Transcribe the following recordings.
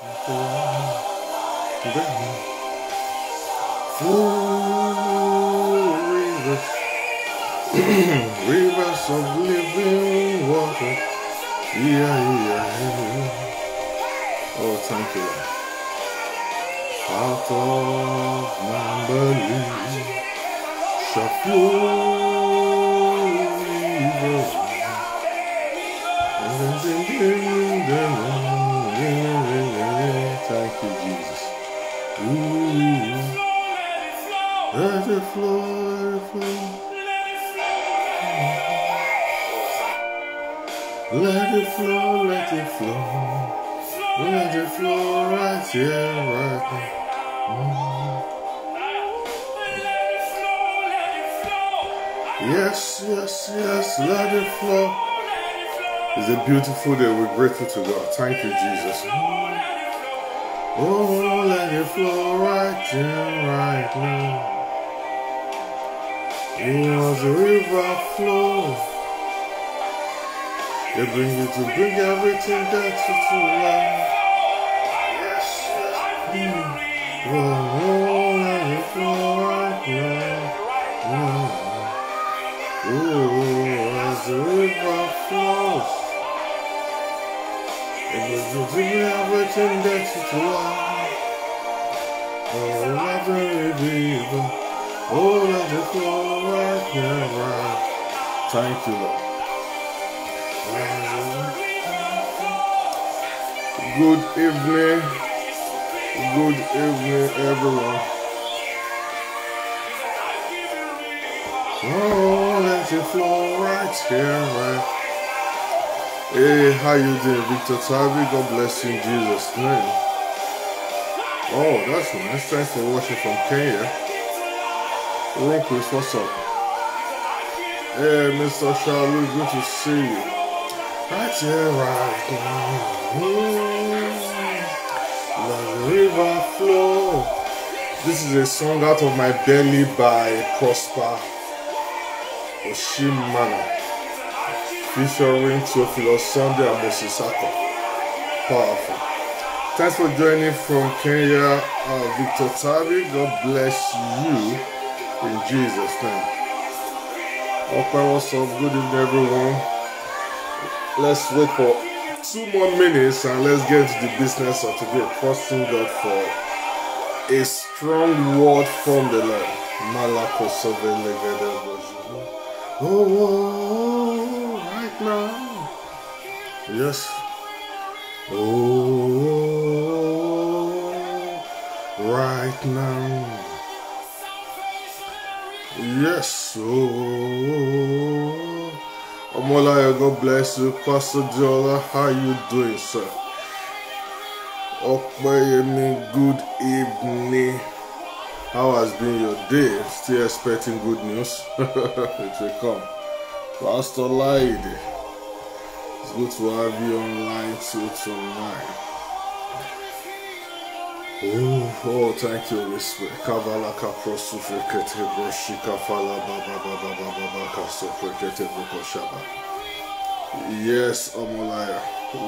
Rivers, rivers of living water. Yeah, yeah. Oh, thank you. Lord. Oh, Out of my belly shall flow rivers. Thank Flow, let it flow. Let it flow, let it flow. Let it flow right here, right now. Yes, yes, yes, let it flow. Is it beautiful day. We're grateful to God. Thank you, Jesus. Oh, let it flow right here, right now. It was a river flows. They bring you to bring everything that you to life. Yes, yes. Mm. Oh, let it flow right now. Mm. Oh, as the river flows. They bring you to bring everything you to life. Oh, the river. Oh, it flow right right. Thank you, Lord. Good evening. Good evening, everyone. Oh, let it flow right here. Hey, how you doing, Victor Tavi? God bless you in Jesus' name. Oh, that's nice. Thanks for watching from Kenya. Rokus, what's up? Hey, Mr. Shalu, good to see you. Right here, right now. The river flow. This is a song out of my belly by Prosper Oshimana, featuring Theophilus Sunday and Moses Saka. Powerful. Thanks for joining from Kenya, uh, Victor Tavi. God bless you in Jesus' name. Okay, what's up? Good evening, everyone. Let's wait for two more minutes and let's get to the business of today. Trusting God for a strong word from the Lord. Malako Oh, oh, right now. Yes. Oh, oh right now. Yes. Oh, Omolaya, God bless you. Pastor Jola, how you doing, sir? Okpayemi, good evening. How has been your day? Still expecting good news? it will come. Pastor Lady, it's good to have you online till tonight. Oh, oh, thank you, Holy Spirit. Kavala kaprosu frekete broshi kafala baba baba baba baka so frekete boko shaba. Yes, Omolaya.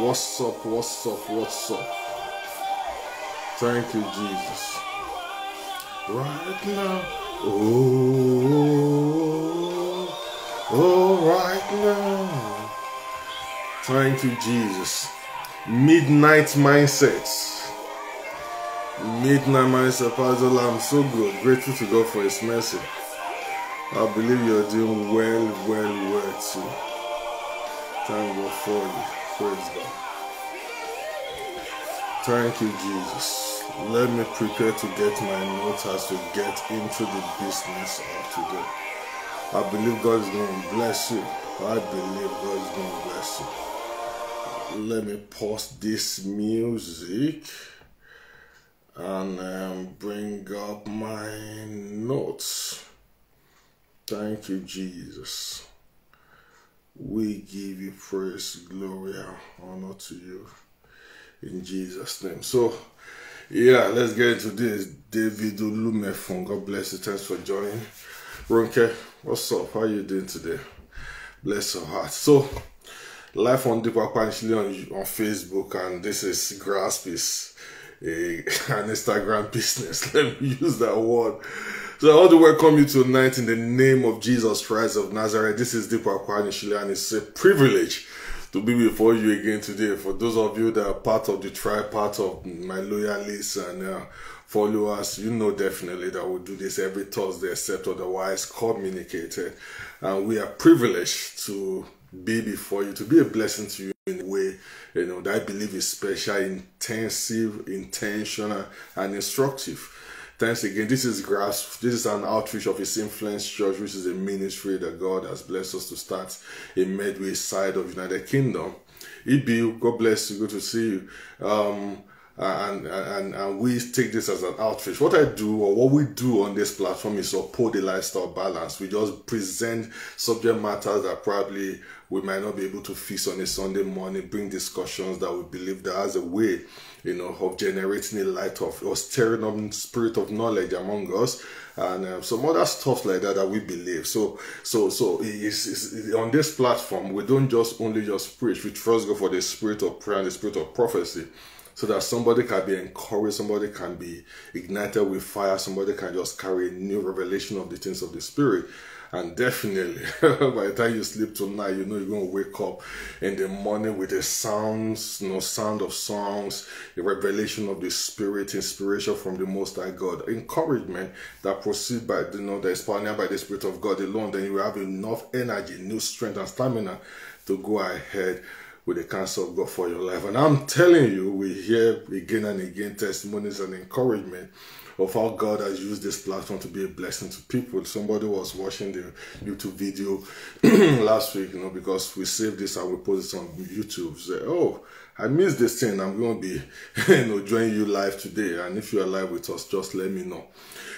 What's up? What's up? What's up? Thank you, Jesus. Right now. Oh, oh, right now. Thank you, Jesus. Midnight mindsets. Midnight mindset, Pastor. I'm so good. Grateful to God for His mercy. I believe you're doing well, well, well too. Thank God for you. Praise God. Thank you, Jesus. Let me prepare to get my notes as we get into the business of today. I believe God is going to bless you. I believe God is going to bless you. Let me pause this music and um, bring up my notes. Thank you, Jesus. We give you praise, glory, and honor to you in Jesus' name. So, yeah, let's get into this. David Olumefon, God bless you. Thanks for joining. Ronke, what's up? How you doing today? Bless your heart. So, life on Deeper Actually on, on Facebook, and this is Grasp is a, an Instagram business. Let me use that word. So I want to welcome you tonight in the name of Jesus Christ of Nazareth. This is Deeper Actually, and it's a privilege to be before you again today. For those of you that are part of the tribe, part of my loyalists and uh, followers, you know definitely that we do this every Thursday, except otherwise communicated. And we are privileged to be before you, to be a blessing to you in a way, you know, that I believe is special, intensive, intentional, and instructive. Thanks again. This is Grasp. This is an outreach of His Influence Church, which is a ministry that God has blessed us to start in Medway side of United Kingdom. EBU, God bless you. Good to see you. Um, and, and, and we take this as an outreach. What I do or what we do on this platform is uphold the lifestyle balance. We just present subject matters that probably we might not be able to fix on a Sunday morning, bring discussions that we believe that as a way, you know, of generating a light of or stirring up spirit of knowledge among us and um, some other stuff like that that we believe. So, so, so it's, it's, on this platform, we don't just only just preach. We trust God for the spirit of prayer and the spirit of prophecy so that somebody can be encouraged, somebody can be ignited with fire, somebody can just carry a new revelation of the things of the Spirit. And definitely, by the time you sleep tonight, you know you're going to wake up in the morning with the sounds, you know, sound of songs, the revelation of the Spirit, inspiration from the Most High God, encouragement that proceeds by, you know, that is powered by the Spirit of God alone. Then you have enough energy, new strength, and stamina to go ahead with the counsel of God for your life. And I'm telling you, we hear again and again testimonies and encouragement of how God has used this platform to be a blessing to people. Somebody was watching the YouTube video last week, you know, because we saved this and we post it on YouTube. Say, oh, I missed this thing. I'm going to be, you know, joining you live today. And if you are live with us, just let me know.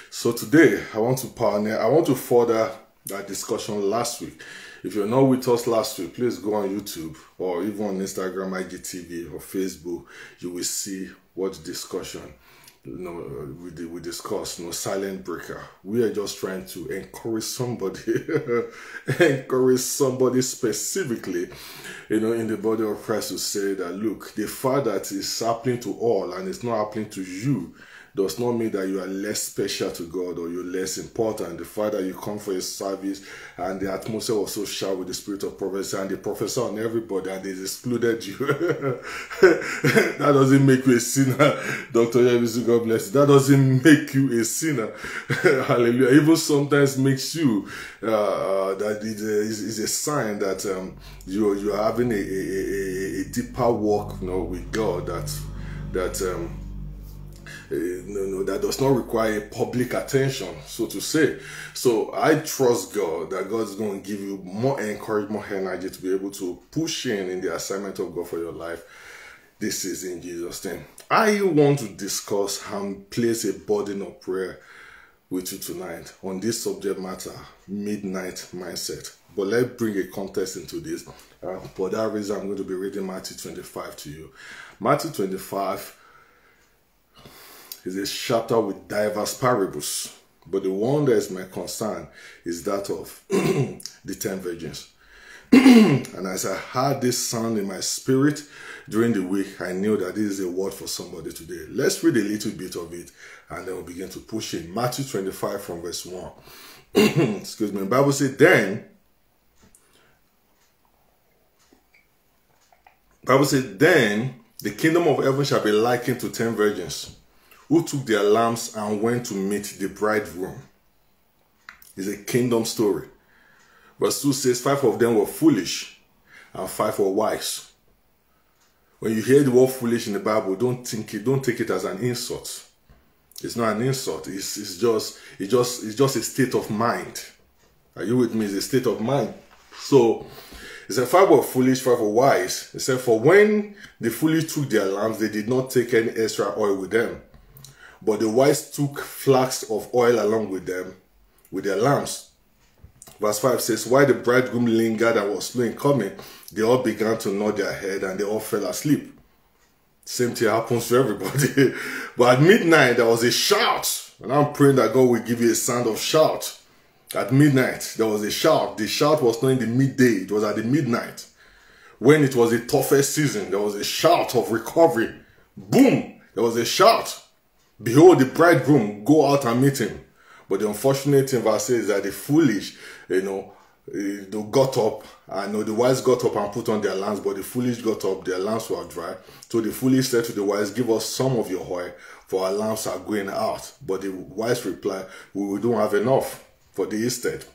So today, I want to partner. I want to further that discussion last week. If you're not with us last week, please go on YouTube or even on Instagram, IGTV or Facebook. You will see what discussion you know, we, we discussed, you know, silent breaker. We are just trying to encourage somebody, encourage somebody specifically, you know, in the body of Christ to say that, look, the fact that is happening to all and it's not happening to you does not mean that you are less special to God or you're less important. The fact that you come for a service and the atmosphere was so sharp with the spirit of prophecy and the professor on everybody and they excluded you. that doesn't make you a sinner. Dr. Yavisu, God bless you. That doesn't make you a sinner. Hallelujah. Even sometimes makes you uh, uh that it is, a sign that um, you you are having a, a, a, a deeper walk you know, with God that that um, no, no, that does not require public attention, so to say. So I trust God that God is going to give you more encouragement, more energy to be able to push in in the assignment of God for your life. This is in Jesus' name. I want to discuss and place a burden of prayer with you tonight on this subject matter, midnight mindset. But let's bring a context into this. Uh, for that reason, I'm going to be reading Matthew 25 to you. Matthew 25 is a chapter with diverse parables. But the one that is my concern is that of the ten virgins. and as I heard this sound in my spirit during the week, I knew that this is a word for somebody today. Let's read a little bit of it and then we'll begin to push in. Matthew 25 from verse 1. Excuse me. The Bible says, Then, Bible says, Then the kingdom of heaven shall be likened to ten virgins who took their lamps and went to meet the bridegroom. It's a kingdom story. Verse 2 says, Five of them were foolish and five were wise. When you hear the word foolish in the Bible, don't think it, don't take it as an insult. It's not an insult. It's, it's just it's just it's just a state of mind. Are you with me? It's a state of mind. So he said, Five were foolish, five were wise. He said, For when the foolish took their lamps, they did not take any extra oil with them. But the wise took flasks of oil along with them, with their lamps. Verse 5 says, While the bridegroom lingered and was slow in coming, they all began to nod their head and they all fell asleep. Same thing happens to everybody. but at midnight, there was a shout. And I'm praying that God will give you a sound of shout. At midnight, there was a shout. The shout was not in the midday, it was at the midnight when it was the toughest season, there was a shout of recovery. Boom! There was a shout. Behold, the bridegroom, go out and meet him. But the unfortunate thing, verse is that the foolish, you know, eh, they got up. I know the wise got up and put on their lamps, but the foolish got up, their lamps were dry. So the foolish said to the wise, Give us some of your oil, for our lamps are going out. But the wise replied, We don't have enough for the estate.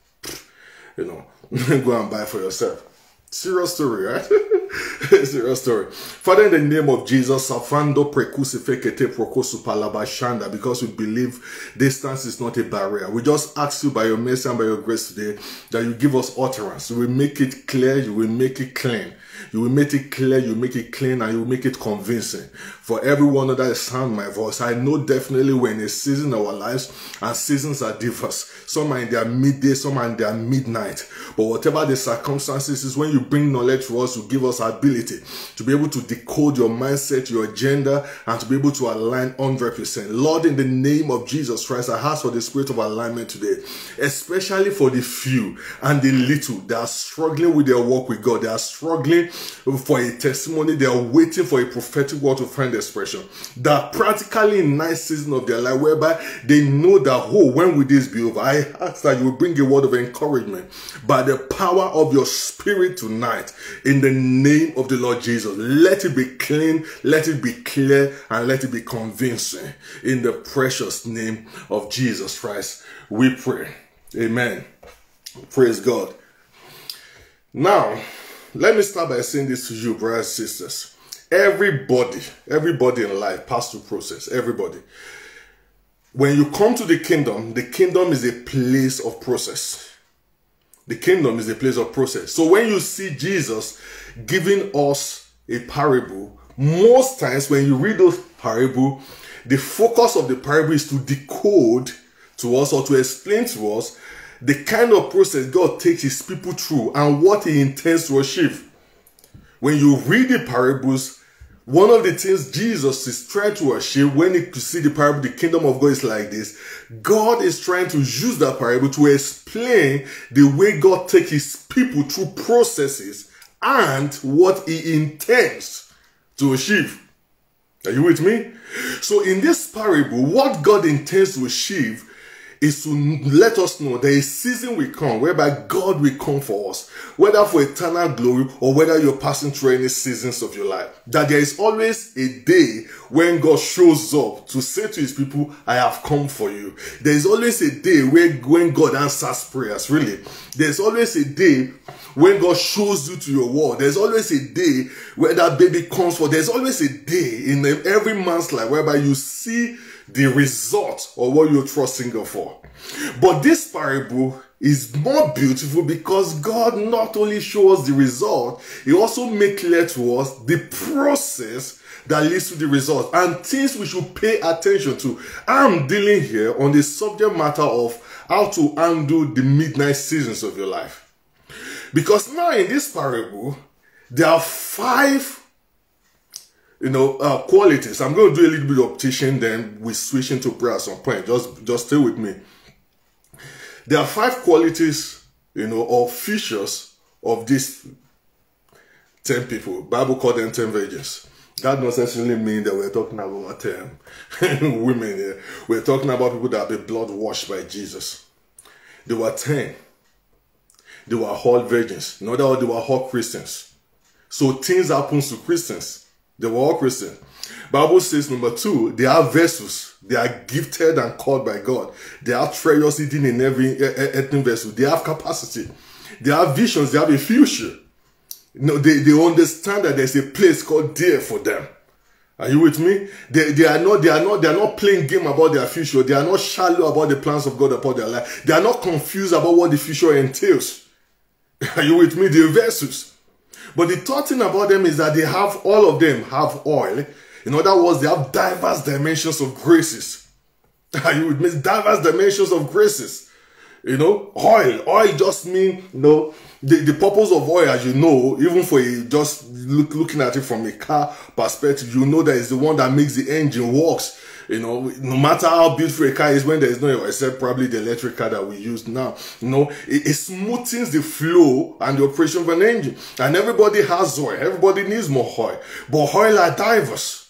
You know, go and buy for yourself. Serious story, right? Serious story. Father, in the name of Jesus, Safando precusifekete prokosupalabashanda, because we believe distance is not a barrier. We just ask you by your mercy and by your grace today that you give us utterance. You will make it clear, you will make it clean. You will make it clear, you will make it clean, and you will make it convincing. For everyone that is sound my voice, I know definitely we're in a season our lives, and seasons are diverse. Some are in their midday, some are in their midnight. But whatever the circumstances is, when you bring knowledge to us, you give us ability to be able to decode your mindset, your agenda, and to be able to align 100%. Lord, in the name of Jesus Christ, I ask for the spirit of alignment today, especially for the few and the little that are struggling with their work with God. They are struggling for a testimony. They are waiting for a prophetic word to find expression. That practically nice season of their life, whereby they know that, oh, when will this be over? I ask that you will bring a word of encouragement by the power of your spirit tonight in the name of the Lord Jesus. Let it be clean, let it be clear, and let it be convincing in the precious name of Jesus Christ. We pray. Amen. Praise God. Now, let me start by saying this to you, brothers and sisters. Everybody, everybody in life pass through process. Everybody. When you come to the kingdom, the kingdom is a place of process. The kingdom is a place of process. So when you see Jesus giving us a parable, most times when you read those parable, the focus of the parable is to decode to us or to explain to us the kind of process God takes his people through and what he intends to achieve. When you read the parables, one of the things Jesus is trying to achieve when you see the parable, the kingdom of God is like this. God is trying to use that parable to explain the way God takes his people through processes and what he intends to achieve. Are you with me? So in this parable, what God intends to achieve is to let us know there is season will come whereby God will come for us, whether for eternal glory or whether you're passing through any seasons of your life. That there is always a day when God shows up to say to his people, I have come for you. There is always a day where when God answers prayers, really. There's always a day when God shows you to your word. There's always a day where that baby comes for. There's always a day in every man's life whereby you see the result of what you're trusting God for. But this parable is more beautiful because God not only shows the result, He also makes clear to us the process that leads to the result and things we should pay attention to. I'm dealing here on the subject matter of how to undo the midnight seasons of your life. Because now in this parable, there are five you know, uh, qualities. I'm going to do a little bit of teaching, then we switch into prayer at some point. Just, just stay with me. There are five qualities, you know, or features of these 10 people. Bible called them 10 virgins. That doesn't necessarily mean that we're talking about 10 women here. We're talking about people that have been blood washed by Jesus. There were 10. They were all virgins. In other words, they were all Christians. So things happen to Christians. They were all Christian. Bible says number two, they are vessels. They are gifted and called by God. They have treasures hidden in every earthen vessel. They have capacity. They have visions. They have a future. Know, they, they understand that there's a place called there for them. Are you with me? They, they are not, they are not, they are not playing game about their future. They are not shallow about the plans of God upon their life. They are not confused about what the future entails. Are you with me? They're vessels. But the third thing about them is that they have, all of them have oil. In other words, they have diverse dimensions of graces. you would diverse dimensions of graces. You know, oil. Oil just mean, you know, the, the purpose of oil, as you know, even for a, just look, looking at it from a car perspective, you know that it's the one that makes the engine works. You know, no matter how beautiful a car is when there is no except probably the electric car that we use now. You know, it, it smoothens the flow and the operation of an engine. And everybody has oil. Everybody needs more oil. But oil are diverse.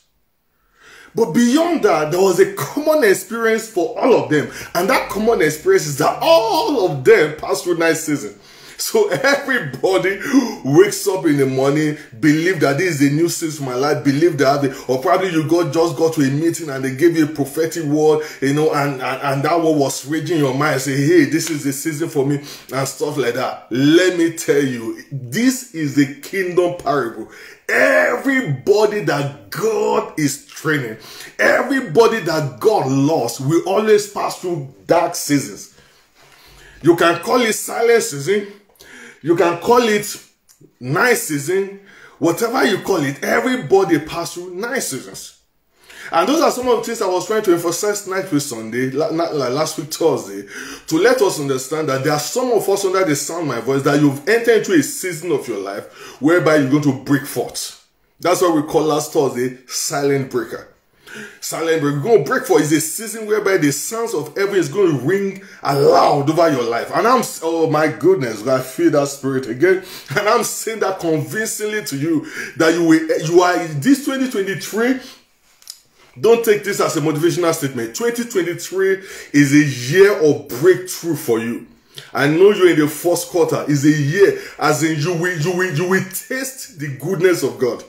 But beyond that, there was a common experience for all of them. And that common experience is that all of them passed through night season. So everybody wakes up in the morning, believe that this is a new season for my life, believe that, or probably you got just got to a meeting and they gave you a prophetic word, you know, and, and, and that word was raging your mind, say, hey, this is the season for me, and stuff like that. Let me tell you, this is the kingdom parable. Everybody that God is training, everybody that God lost will always pass through dark seasons. You can call it silent season. You can call it night season. Whatever you call it, everybody pass through night seasons. And those are some of the things I was trying to emphasize tonight with Sunday, last week Thursday, to let us understand that there are some of us under the sound of my voice that you've entered into a season of your life whereby you're going to break forth. That's what we call last Thursday silent breaker. Silent break. We're going to break for is a season whereby the sounds of heaven is going to ring aloud over your life. And I'm, oh my goodness, I feel that spirit again. And I'm saying that convincingly to you that you will, you are this 2023 don't take this as a motivational statement. 2023 is a year of breakthrough for you. I know you're in the first quarter. Is a year as in you will you will you will taste the goodness of God.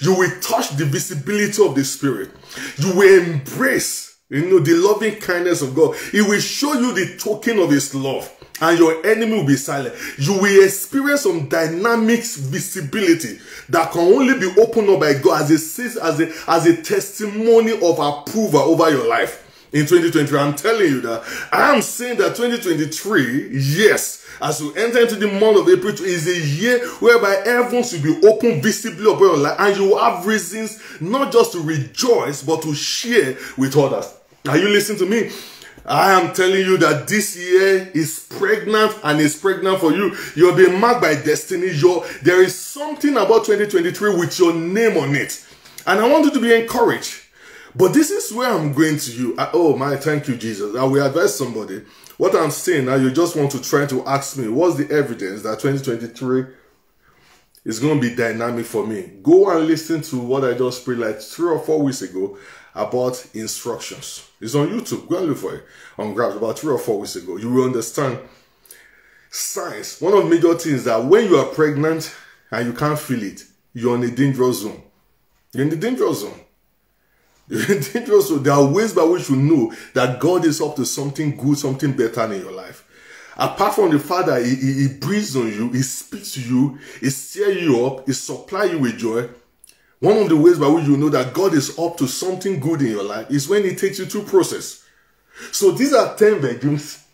You will touch the visibility of the Spirit. You will embrace, you know, the loving kindness of God. He will show you the token of His love and your enemy will be silent. You will experience some dynamics visibility that can only be opened up by God as a, as a, as a testimony of approval over your life in 2023. I'm telling you that I am saying that 2023, yes, as you enter into the month of April, is a year whereby heavens will be open visibly upon your life and you will have reasons not just to rejoice but to share with others. Are you listening to me? I am telling you that this year is pregnant and is pregnant for you. You're being marked by destiny. You're, there is something about 2023 with your name on it. And I want you to be encouraged. But this is where I'm going to you. I, oh my, thank you, Jesus. I will advise somebody. What I'm saying now, you just want to try to ask me, what's the evidence that 2023 is going to be dynamic for me? Go and listen to what I just prayed like three or four weeks ago about instructions. It's on YouTube. Go and look for it on Grasp about three or four weeks ago. You will understand science. One of the major things that when you are pregnant and you can't feel it, you're in a dangerous zone. You're in the dangerous zone. dangerous. There are ways by which you know that God is up to something good, something better in your life. Apart from the fact that he, he, he breathes on you, He speaks to you, He steers you up, He supplies you with joy. One of the ways by which you know that God is up to something good in your life is when He takes you through process. So these are 10 virgins.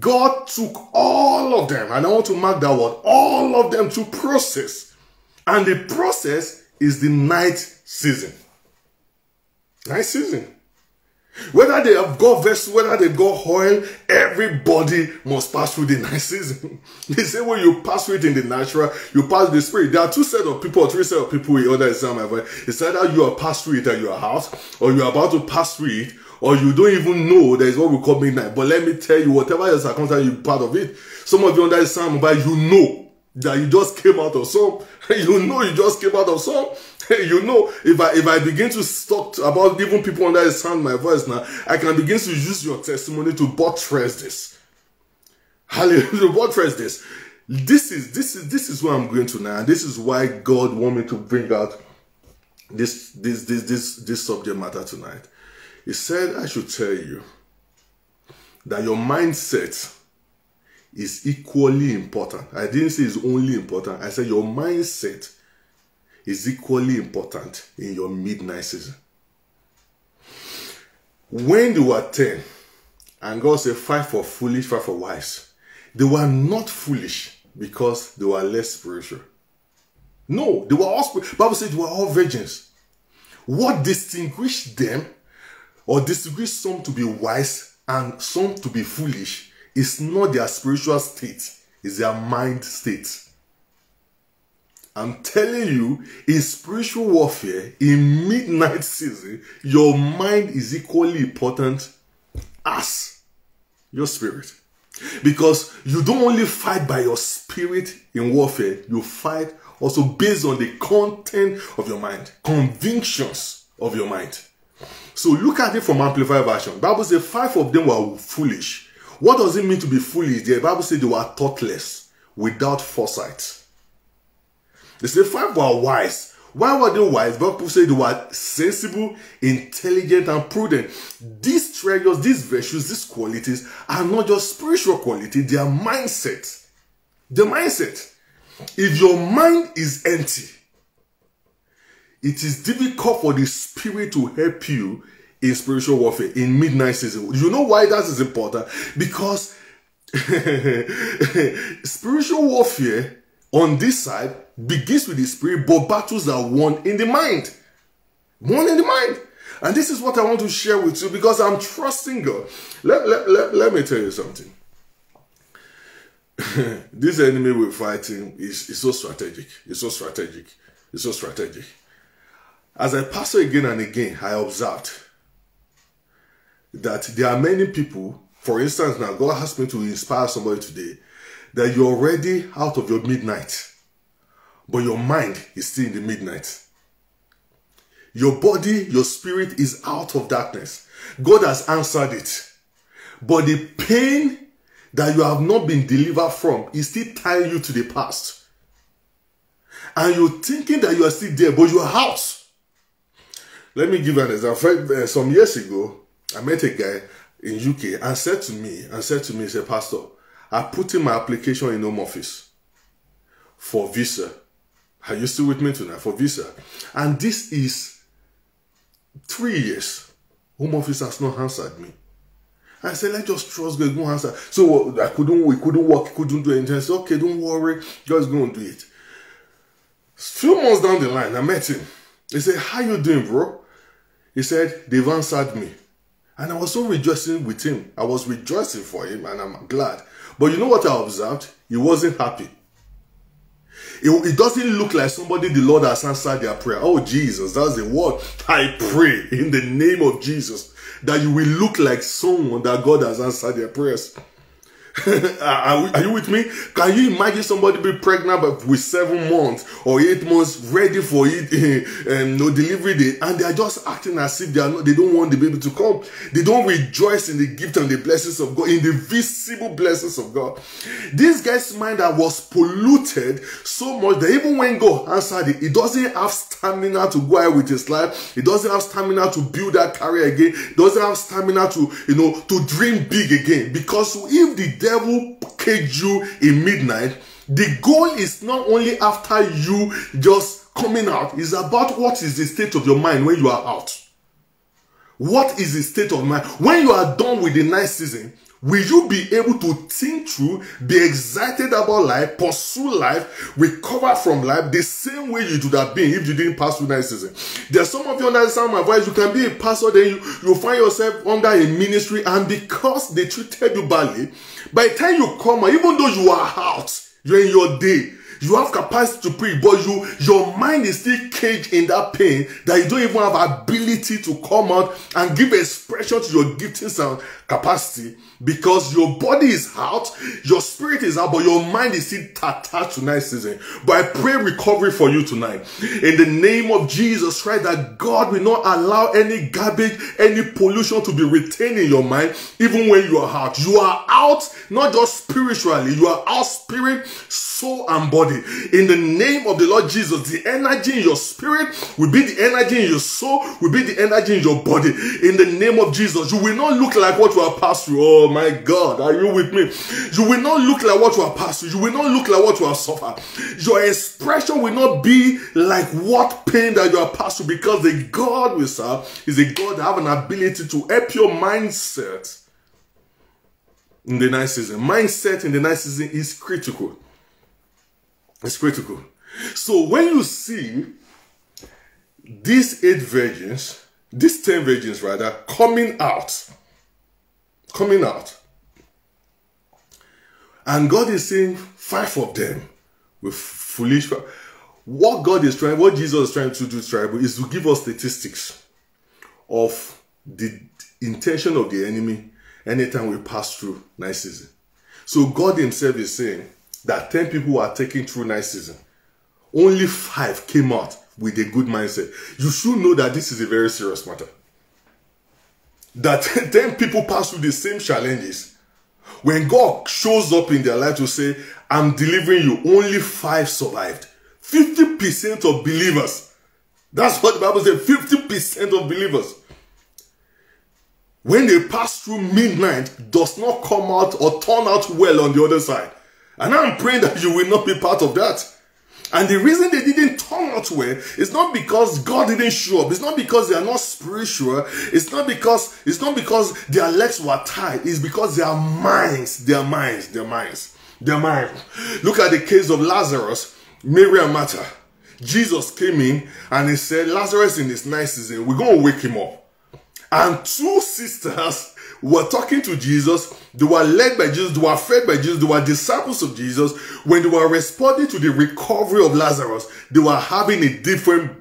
God took all of them, and I want to mark that word, all of them to process. And the process is the night season. Nice season. Whether they have got vessel, whether they've got oil, everybody must pass through the nice season. they say when you pass through it in the natural, you pass the spirit. There are two sets of people or three sets of people in other Islam. It's either you are passed through it at your house, or you are about to pass through it, or you don't even know there is what we call midnight. But let me tell you, whatever your circumstance, you're part of it. Some of you under Islam, but you know that you just came out of some. you know you just came out of some. you know, if I if I begin to talk about even people under the sound my voice now, I can begin to use your testimony to buttress this. Hallelujah, to buttress this. This is this is this is where I'm going to now, this is why God want me to bring out this this this this this subject matter tonight. He said I should tell you that your mindset is equally important. I didn't say it's only important. I said your mindset is equally important in your midnight season. When they were 10, and God said, five for foolish, five for wise, they were not foolish because they were less spiritual. No, they were all, Bible said they were all virgins. What distinguished them or distinguished some to be wise and some to be foolish is not their spiritual state, it's their mind state. I'm telling you, in spiritual warfare, in midnight season, your mind is equally important as your spirit. Because you don't only fight by your spirit in warfare, you fight also based on the content of your mind, convictions of your mind. So look at it from Amplified Version. Bible says five of them were foolish. What does it mean to be foolish? The Bible says they were thoughtless, without foresight. They say five were wise. Why were they wise? Bible says they were sensible, intelligent, and prudent. These treasures, these virtues, these qualities are not just spiritual quality, they are mindset. The mindset. If your mind is empty, it is difficult for the spirit to help you in spiritual warfare in midnight season. You know why that is important? Because spiritual warfare on this side begins with the spirit, but battles are won in the mind. Won in the mind. And this is what I want to share with you because I'm trusting God. Let, let, let, let me tell you something. this enemy we're fighting is, is so strategic. It's so strategic. It's so strategic. As I pastor again and again, I observed that there are many people, for instance, now God asked me to inspire somebody today, that you're already out of your midnight, but your mind is still in the midnight. Your body, your spirit is out of darkness. God has answered it. But the pain that you have not been delivered from is still tying you to the past. And you're thinking that you are still there, but you are out. Let me give you an example. Uh, some years ago, I met a guy in UK and said to me, and said to me, he said, Pastor, I put in my application in Home Office for visa. Are you still with me tonight? For visa. And this is three years. Home Office has not answered me. I said, let's just trust God, go answer. So I couldn't, we couldn't work, couldn't do anything. I said, okay, don't worry, God's going to do it. Few months down the line, I met him. He said, how you doing, bro? He said, they've answered me. And I was so rejoicing with him. I was rejoicing for him and I'm glad. But you know what I observed? He wasn't happy. It, it, doesn't look like somebody the Lord has answered their prayer. Oh, Jesus, that's the word. I pray in the name of Jesus that you will look like someone that God has answered their prayers. are, are, you with me? Can you imagine somebody be pregnant but with seven months or eight months ready for it, um, no delivery and they are just acting as if they are not, they don't want the baby to come. They don't rejoice in the gift and the blessings of God, in the visible blessings of God. This guy's mind that was polluted so much that even when God answered it, he doesn't have stamina to go out with his life. He doesn't have stamina to build that career again. He doesn't have stamina to, you know, to dream big again. Because if the devil cage you in midnight, the goal is not only after you just coming out, it's about what is the state of your mind when you are out. What is the state of mind? When you are done with the night season, Will you be able to think through, be excited about life, pursue life, recover from life the same way you would have been if you didn't pass through night season? There's some of you understand my voice. You can be a pastor, then you, you find yourself under a ministry, and because they treated you badly, by the time you come even though you are out, you're in your day, you have capacity to preach, but you your mind is still caged in that pain that you don't even have ability to come out and give expression to your giftings and capacity because your body is out, your spirit is out, but your mind is still attached to night season. But I pray recovery for you tonight. In the name of Jesus Christ, that God will not allow any garbage, any pollution to be retained in your mind, even when you are out. You are out, not just spiritually, you are out spirit, soul, and body. In the name of the Lord Jesus, the energy in your spirit will be the energy in your soul, will be the energy in your body. In the name of Jesus, you will not look like what you have passed through. Oh my God, are you with me? You will not look like what you have passed. You will not look like what you have suffered. Your expression will not be like what pain that you have passed through because the God we serve is a God that have an ability to help your mindset in the night season. Mindset in the night season is critical. It's critical. So when you see these eight virgins, these ten virgins rather, coming out, coming out, and God is saying five of them with foolish. what God is trying, what Jesus is trying to do, tribal, is to give us statistics of the intention of the enemy anytime we pass through nice season. So God Himself is saying that 10 people are taking through nice season. Only five came out with a good mindset. You should know that this is a very serious matter. That 10 people pass through the same challenges. When God shows up in their life to say, I'm delivering you, only five survived. 50% of believers. That's what the Bible says 50% of believers. When they pass through midnight, does not come out or turn out well on the other side. And I'm praying that you will not be part of that. And the reason they didn't turn out well is not because God didn't show up. It's not because they are not spiritual. It's not because it's not because their legs were tied. It's because their minds, their minds, their minds, their mind. Look at the case of Lazarus, Mary and Martha. Jesus came in and he said, Lazarus in his night season, we're going to wake him up. And two sisters were talking to Jesus. They were led by Jesus. They were fed by Jesus. They were disciples of Jesus. When they were responding to the recovery of Lazarus, they were having a different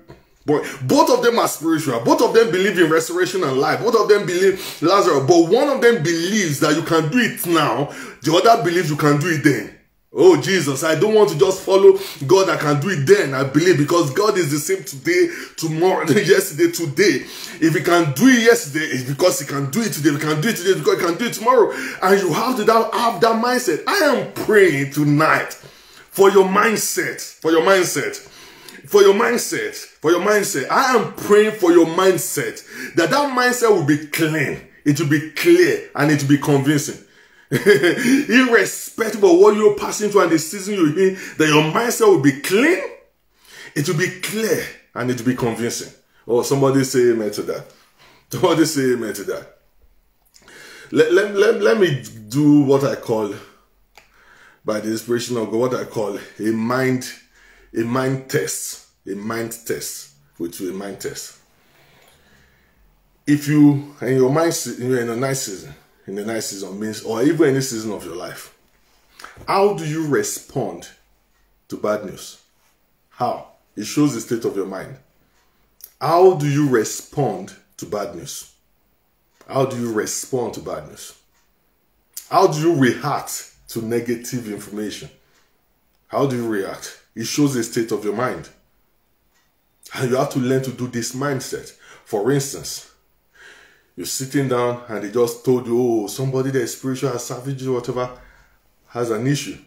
but both of them are spiritual. Both of them believe in resurrection and life. Both of them believe Lazarus. But one of them believes that you can do it now. The other believes you can do it then. Oh, Jesus, I don't want to just follow God. I can do it then. I believe because God is the same today, tomorrow, yesterday, today. If He can do it yesterday, it's because He can do it today. If He can do it today, because He can do it tomorrow. And you have to have that mindset. I am praying tonight for your mindset, for your mindset, for your mindset, for your mindset. I am praying for your mindset that that mindset will be clean. It will be clear and it will be convincing. Irrespective of what you're passing through and the season you're in, that your mindset will be clean, it will be clear, and it will be convincing. Oh, somebody say amen to that. Somebody say amen to that. Let, let, let, let me do what I call, by the inspiration of God, what I call a mind, a mind test. A mind test. Which is a mind test. If you, in your mind, you're in a nice season, in the night season means, or even any season of your life. How do you respond to bad news? How? It shows the state of your mind. How do you respond to bad news? How do you respond to bad news? How do you react to negative information? How do you react? It shows the state of your mind. And you have to learn to do this mindset. For instance, you're sitting down and they just told you, oh, somebody that is spiritual has savage or whatever has an issue,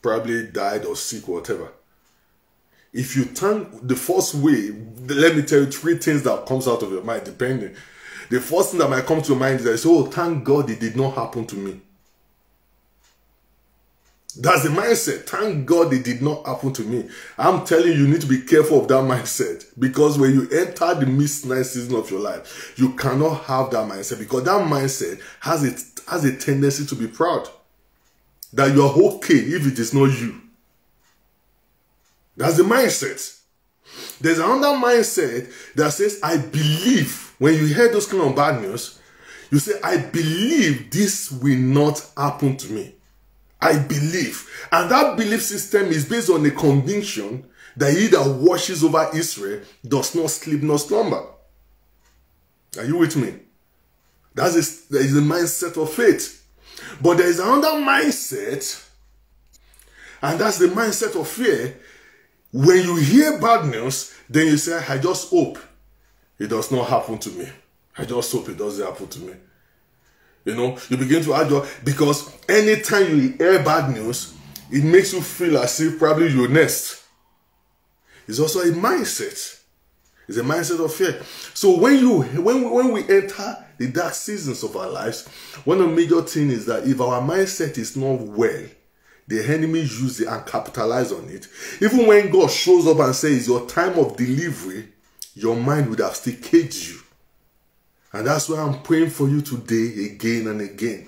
probably died or sick or whatever. If you turn the first way, let me tell you three things that comes out of your mind, depending. The first thing that might come to your mind is that, oh, thank God it did not happen to me. That's the mindset. Thank God it did not happen to me. I'm telling you, you need to be careful of that mindset because when you enter the midnight season of your life, you cannot have that mindset because that mindset has it has a tendency to be proud that you are okay if it is not you. That's the mindset. There's another mindset that says, I believe. When you hear those kind of bad news, you say, I believe this will not happen to me. I believe. And that belief system is based on a conviction that he that watches over Israel does not sleep nor slumber. Are you with me? That is, the mindset of faith. But there is another mindset, and that's the mindset of fear. When you hear bad news, then you say, I just hope it does not happen to me. I just hope it doesn't happen to me. You know, you begin to adjust because anytime you hear bad news, it makes you feel as if probably you're next. It's also a mindset. It's a mindset of fear. So when you when when we enter the dark seasons of our lives, one of the major things is that if our mindset is not well, the enemy use it and capitalize on it. Even when God shows up and says your time of delivery, your mind would have still caged you. And that's why I'm praying for you today again and again.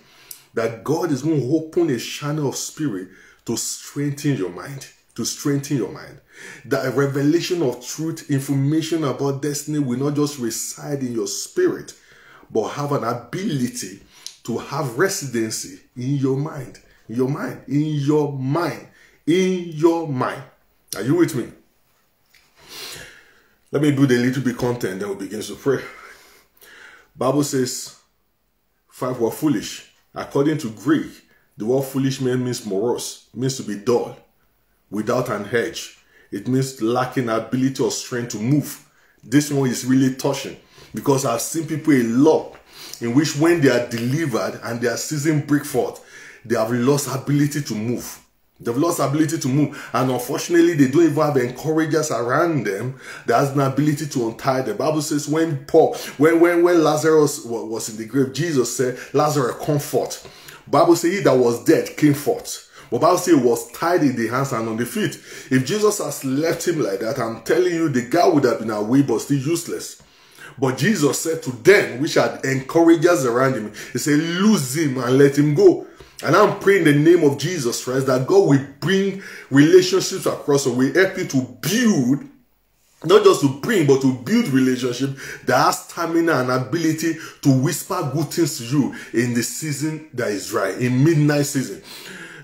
That God is going to open a channel of spirit to strengthen your mind. To strengthen your mind. That a revelation of truth, information about destiny will not just reside in your spirit, but have an ability to have residency in your mind. In your mind. In your mind. In your mind. Are you with me? Let me build a little bit content, then we begin to pray. Bible says, five were foolish. According to Greek, the word foolish man means morose, means to be dull, without an edge. It means lacking ability or strength to move. This one is really touching because I've seen people a lot in which when they are delivered and their season break forth, they have lost ability to move. They've lost ability to move. And unfortunately, they don't even have encouragers around them that has an ability to untie them. The Bible says when Paul, when, when, when Lazarus was in the grave, Jesus said, Lazarus, comfort. Bible says he that was dead came forth. But Bible says he was tied in the hands and on the feet. If Jesus has left him like that, I'm telling you, the guy would have been away, but still useless. But Jesus said to them, which had encouragers around him, He said, Lose him and let him go. And I'm praying in the name of Jesus Christ that God will bring relationships across and will help you to build, not just to bring, but to build relationship that has stamina and ability to whisper good things to you in the season that is right, in midnight season.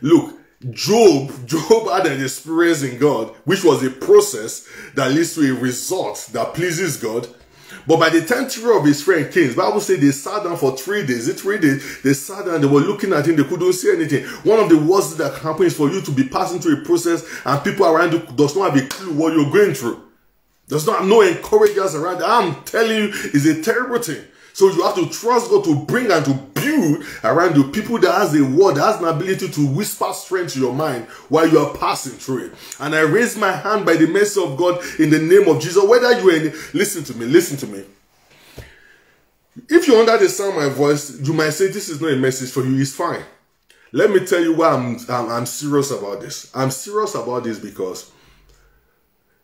Look, Job, Job had an experience in God, which was a process that leads to a result that pleases God but by the tenth year of his friend Cain, Bible said they sat down for three days. It three days they sat down, they were looking at him, they couldn't see anything. One of the worst that happens for you to be passing through a process and people around you does not have a clue what you're going through. Does not no encouragers around. I'm telling you, it's a terrible thing. So you have to trust God to bring and to build around you people that has a word, that has an ability to whisper strength to your mind while you are passing through it. And I raise my hand by the mercy of God in the name of Jesus. Whether you in, listen to me, listen to me. If you're under the sound my voice, you might say this is not a message for you. It's fine. Let me tell you why I'm, I'm, I'm serious about this. I'm serious about this because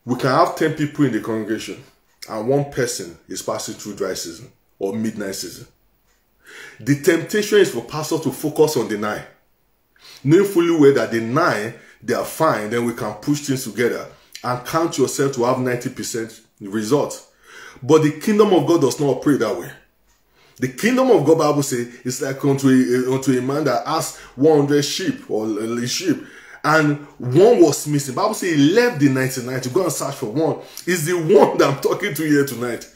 we can have 10 people in the congregation and one person is passing through dry season or midnight season. The temptation is for pastors to focus on the nine. Knowing fully well that the nine, they are fine, then we can push things together and count yourself to have 90% result. But the kingdom of God does not operate that way. The kingdom of God, Bible says, is like unto a, unto a man that has 100 sheep or sheep and one was missing. Bible says he left the 99 to go and search for one. Is the one that I'm talking to here tonight.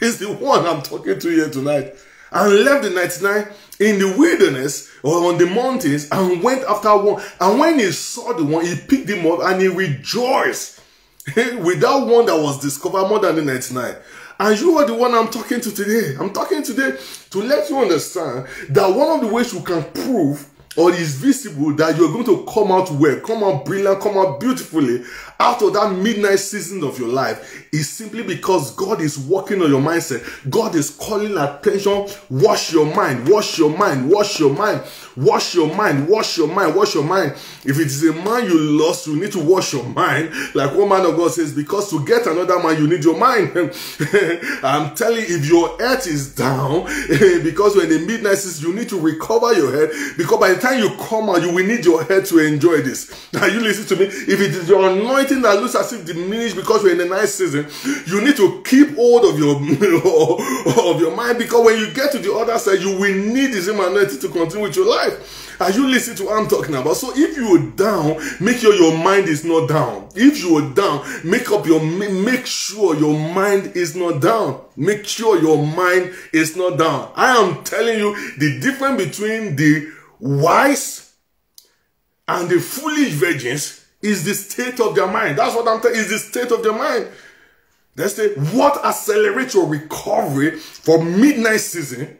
He's the one I'm talking to here tonight. And left the 99 in the wilderness or on the mountains and went after one. And when he saw the one, he picked him up and he rejoiced with that one that was discovered more than the 99. And you are the one I'm talking to today. I'm talking today to let you understand that one of the ways you can prove or is visible that you're going to come out well, come out brilliant, come out beautifully out of that midnight season of your life is simply because God is working on your mindset. God is calling attention. Wash your mind, wash your mind, wash your mind, wash your mind, wash your mind, wash your mind. If it is a man you lost, you need to wash your mind. Like one man of God says, because to get another man, you need your mind. I'm telling you, if your head is down, because when the midnight season, you need to recover your head. Because by the time you come out, you will need your head to enjoy this. Now you listen to me. If it is your anointing, anything that looks as if diminished because we're in a nice season, you need to keep hold of your of your mind because when you get to the other side, you will need same anointing to continue with your life. Are you listening to what I'm talking about? So if you're down, make sure your mind is not down. If you're down, make up your make sure your mind is not down. Make sure your mind is not down. I am telling you the difference between the wise and the foolish virgins is the state of their mind. That's what I'm telling is the state of their mind. That's the what accelerates your recovery for midnight season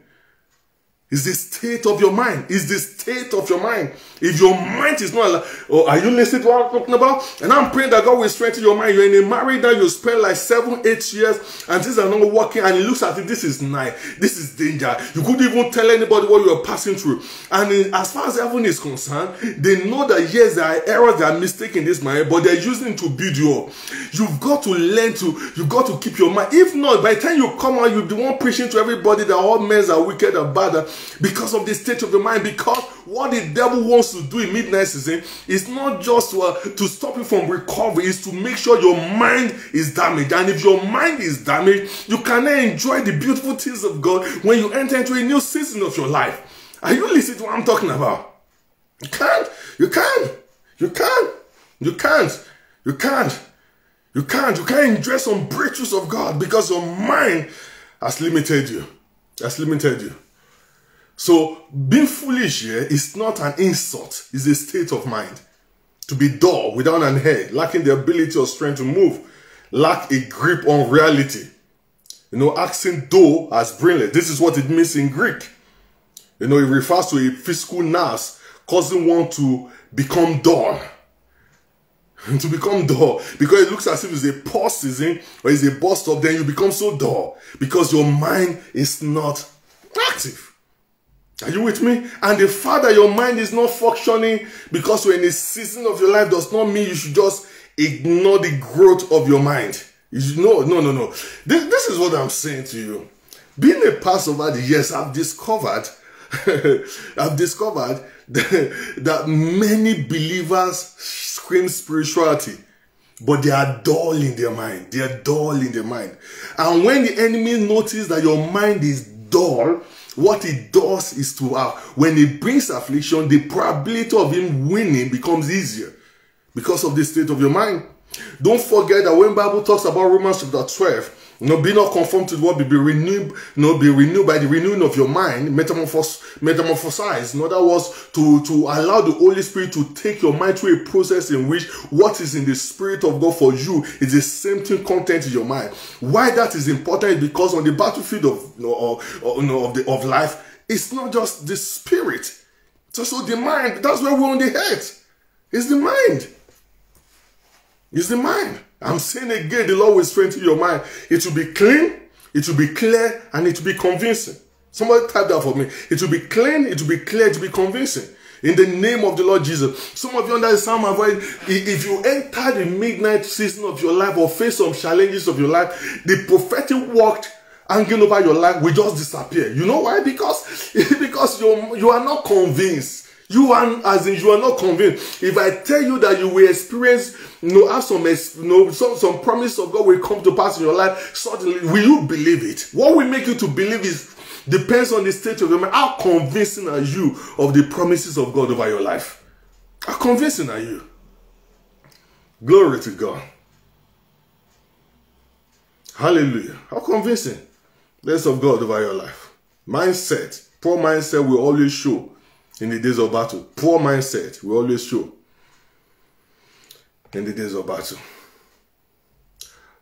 is the state of your mind. Is the state of your mind. If your mind is not, or are you listening to what I'm talking about? And I'm praying that God will strengthen your mind. You're in a marriage that you spend like seven, eight years, and things are not working, and it looks as if this is night, this is danger. You couldn't even tell anybody what you are passing through. And as far as heaven is concerned, they know that yes, there are errors, there are mistakes in this marriage, but they're using it to build you up. You've got to learn to, you've got to keep your mind. If not, by the time you come out, you're the one preaching to everybody that all men are wicked and bad because of the state of the mind. Because what the devil wants to do in midnight season is not just to, uh, to stop you from recovery, is to make sure your mind is damaged. And if your mind is damaged, you cannot enjoy the beautiful things of God when you enter into a new season of your life. Are you listening to what I'm talking about? You can't. You can't. You can't. You can't. You can't. You can't. You can't enjoy some breakthroughs of God because your mind has limited you. Has limited you. So being foolish here is not an insult. It's a state of mind. To be dull, without an head, lacking the ability or strength to move, lack a grip on reality. You know, acting dull as brilliant. This is what it means in Greek. You know, it refers to a physical nurse causing one to become dull. to become dull because it looks as if it's a pause season or it's a bust up, then you become so dull because your mind is not active. Are you with me? And the fact that your mind is not functioning because you're in a season of your life does not mean you should just ignore the growth of your mind. No, no, no, no. This, this is what I'm saying to you. Being a pastor over the years, I've discovered, I've discovered that, that many believers scream spirituality, but they are dull in their mind. They are dull in their mind. And when the enemy notices that your mind is dull, what it does is to uh, when it brings affliction, the probability of him winning becomes easier because of the state of your mind. Don't forget that when Bible talks about Romans chapter 12, you know, be not conformed to the world, be renewed, you know, be renewed by the renewing of your mind, metamorphos, metamorphosize. In other words, to, to allow the Holy Spirit to take your mind through a process in which what is in the Spirit of God for you is the same thing content in your mind. Why that is important is because on the battlefield of, you know, of, you know, of, the, of life, it's not just the spirit. It's also the mind. That's where we're on the head. It's the mind. It's the mind. I'm saying again, the Lord will strengthen your mind. It will be clean, it will be clear, and it will be convincing. Somebody type that for me. It will be clean, it will be clear, it will be convincing. In the name of the Lord Jesus. Some of you understand my voice, if you enter the midnight season of your life or face some challenges of your life, the prophetic work hanging over your life will just disappear. You know why? Because, because you you are not convinced. You are, as in, you are not convinced. If I tell you that you will experience, you know, have some, you know, some, some promise of God will come to pass in your life, suddenly, will you believe it? What will make you to believe is depends on the state of your mind. How convincing are you of the promises of God over your life? How convincing are you? Glory to God. Hallelujah. How convincing. Less of God over your life. Mindset. Poor mindset will always show in the days of battle. Poor mindset will always show in the days of battle.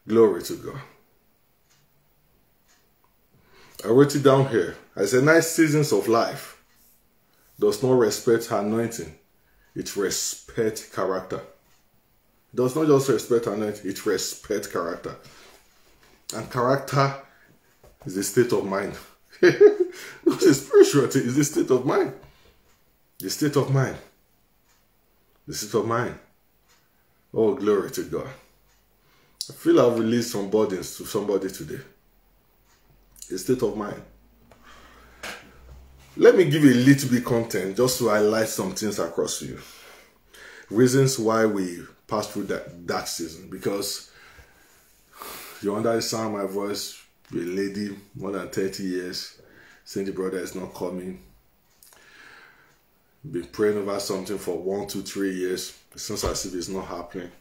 Glory to God. I wrote it down here. I said, nice seasons of life does not respect anointing, it respects character. Does not just respect anointing, it respects character. And character is a state of mind. Not a spirituality, it's a state of mind. The state of mind. The state of mind. Oh, glory to God. I feel I've released some burdens to somebody today. A state of mind. Let me give you a little bit content just to highlight some things across to you. Reasons why we passed through that dark season. Because you under the sound my voice, a lady more than 30 years saying the brother is not coming been praying over something for one, two, three years. It seems as if it's not happening.